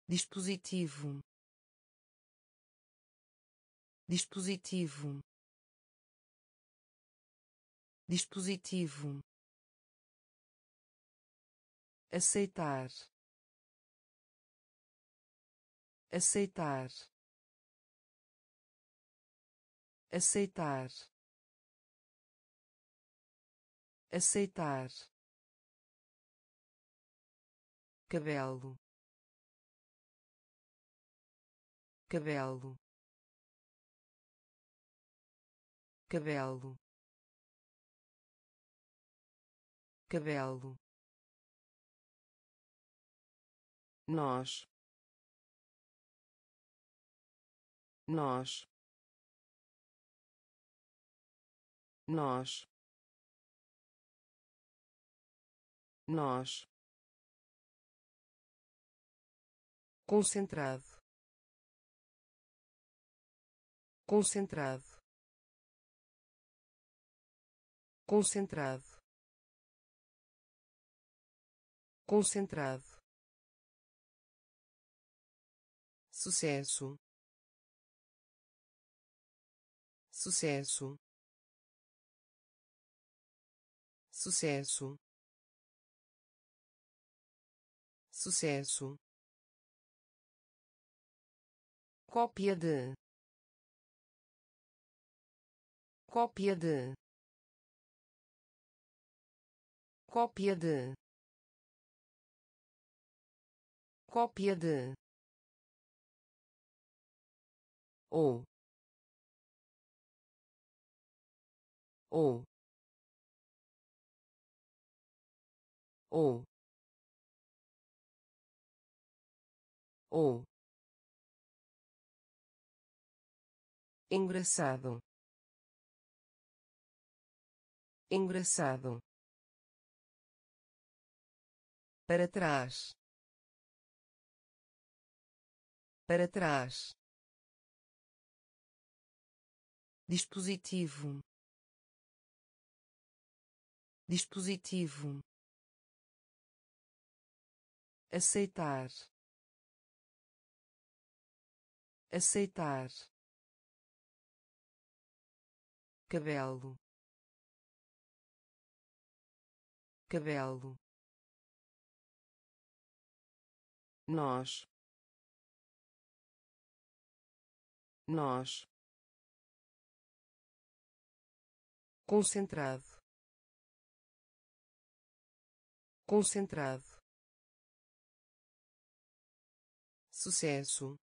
Dispositivo. Dispositivo. Dispositivo aceitar. Aceitar. Aceitar. Aceitar. Cabelo. Cabelo. Cabelo. Cabelo nós. Nós. Nós. Nós. Concentrado. Concentrado. Concentrado. Concentrado sucesso. Sucesso. Sucesso. Sucesso. Cópia de. Cópia de. Cópia de. Cópia de ou ou ou ou engraçado. Engraçado. Para trás. Para trás dispositivo. Dispositivo. Aceitar. Aceitar. Cabelo. Cabelo. Nós. Nós concentrado. Concentrado. Sucesso.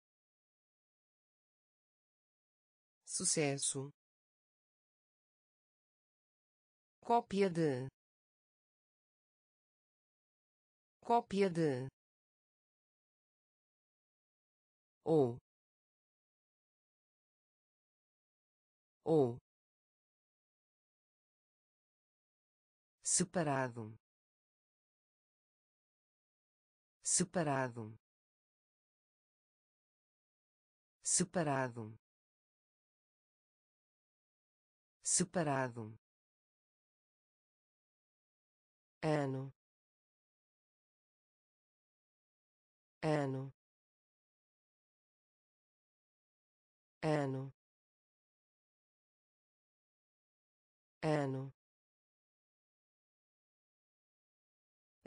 Sucesso. Cópia de. Cópia de. Ou. Ou separado. Separado. Separado. Separado. Ano. Ano. Ano. Ano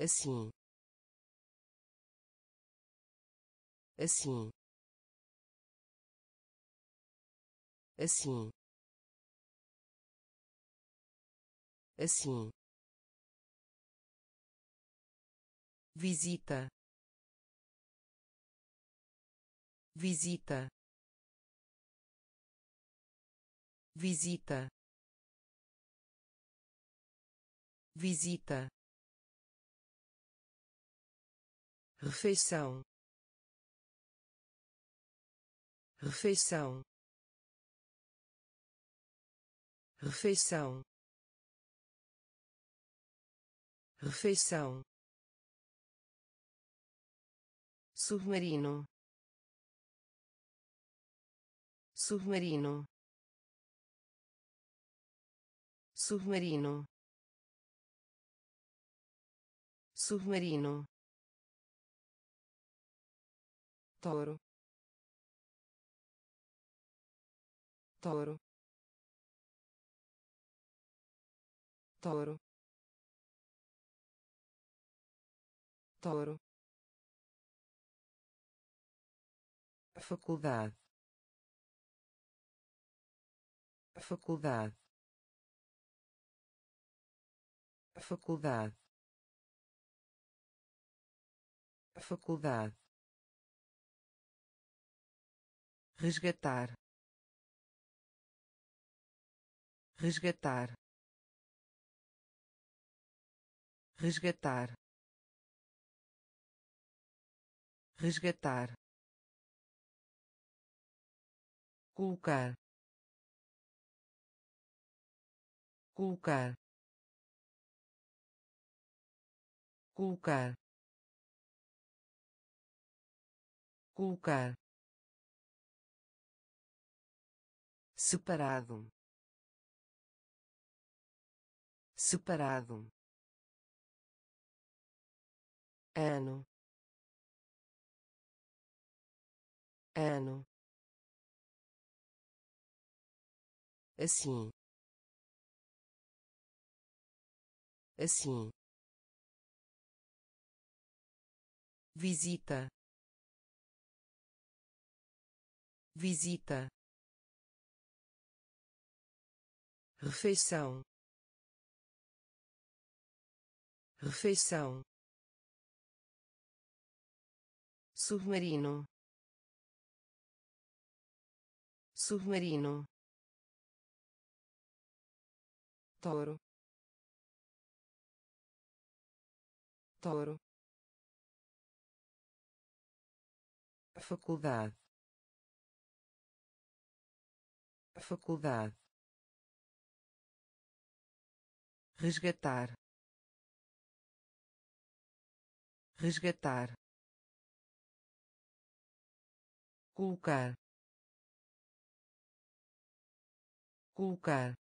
assim. Assim. Assim. Assim. Visita. Visita. Visita. Visita refeição. Refeição. Refeição. Refeição. Submarino. Submarino. Submarino. Submarino touro. Touro. Touro. Touro. Faculdade. Faculdade. Faculdade. Faculdade resgatar resgatar resgatar resgatar colocar colocar colocar colocar separado. Separado. Ano. Ano. Assim. Assim. Visita. Visita refeição. Refeição. Submarino. Submarino. Touro. Touro. Faculdade. Faculdade resgatar resgatar colocar colocar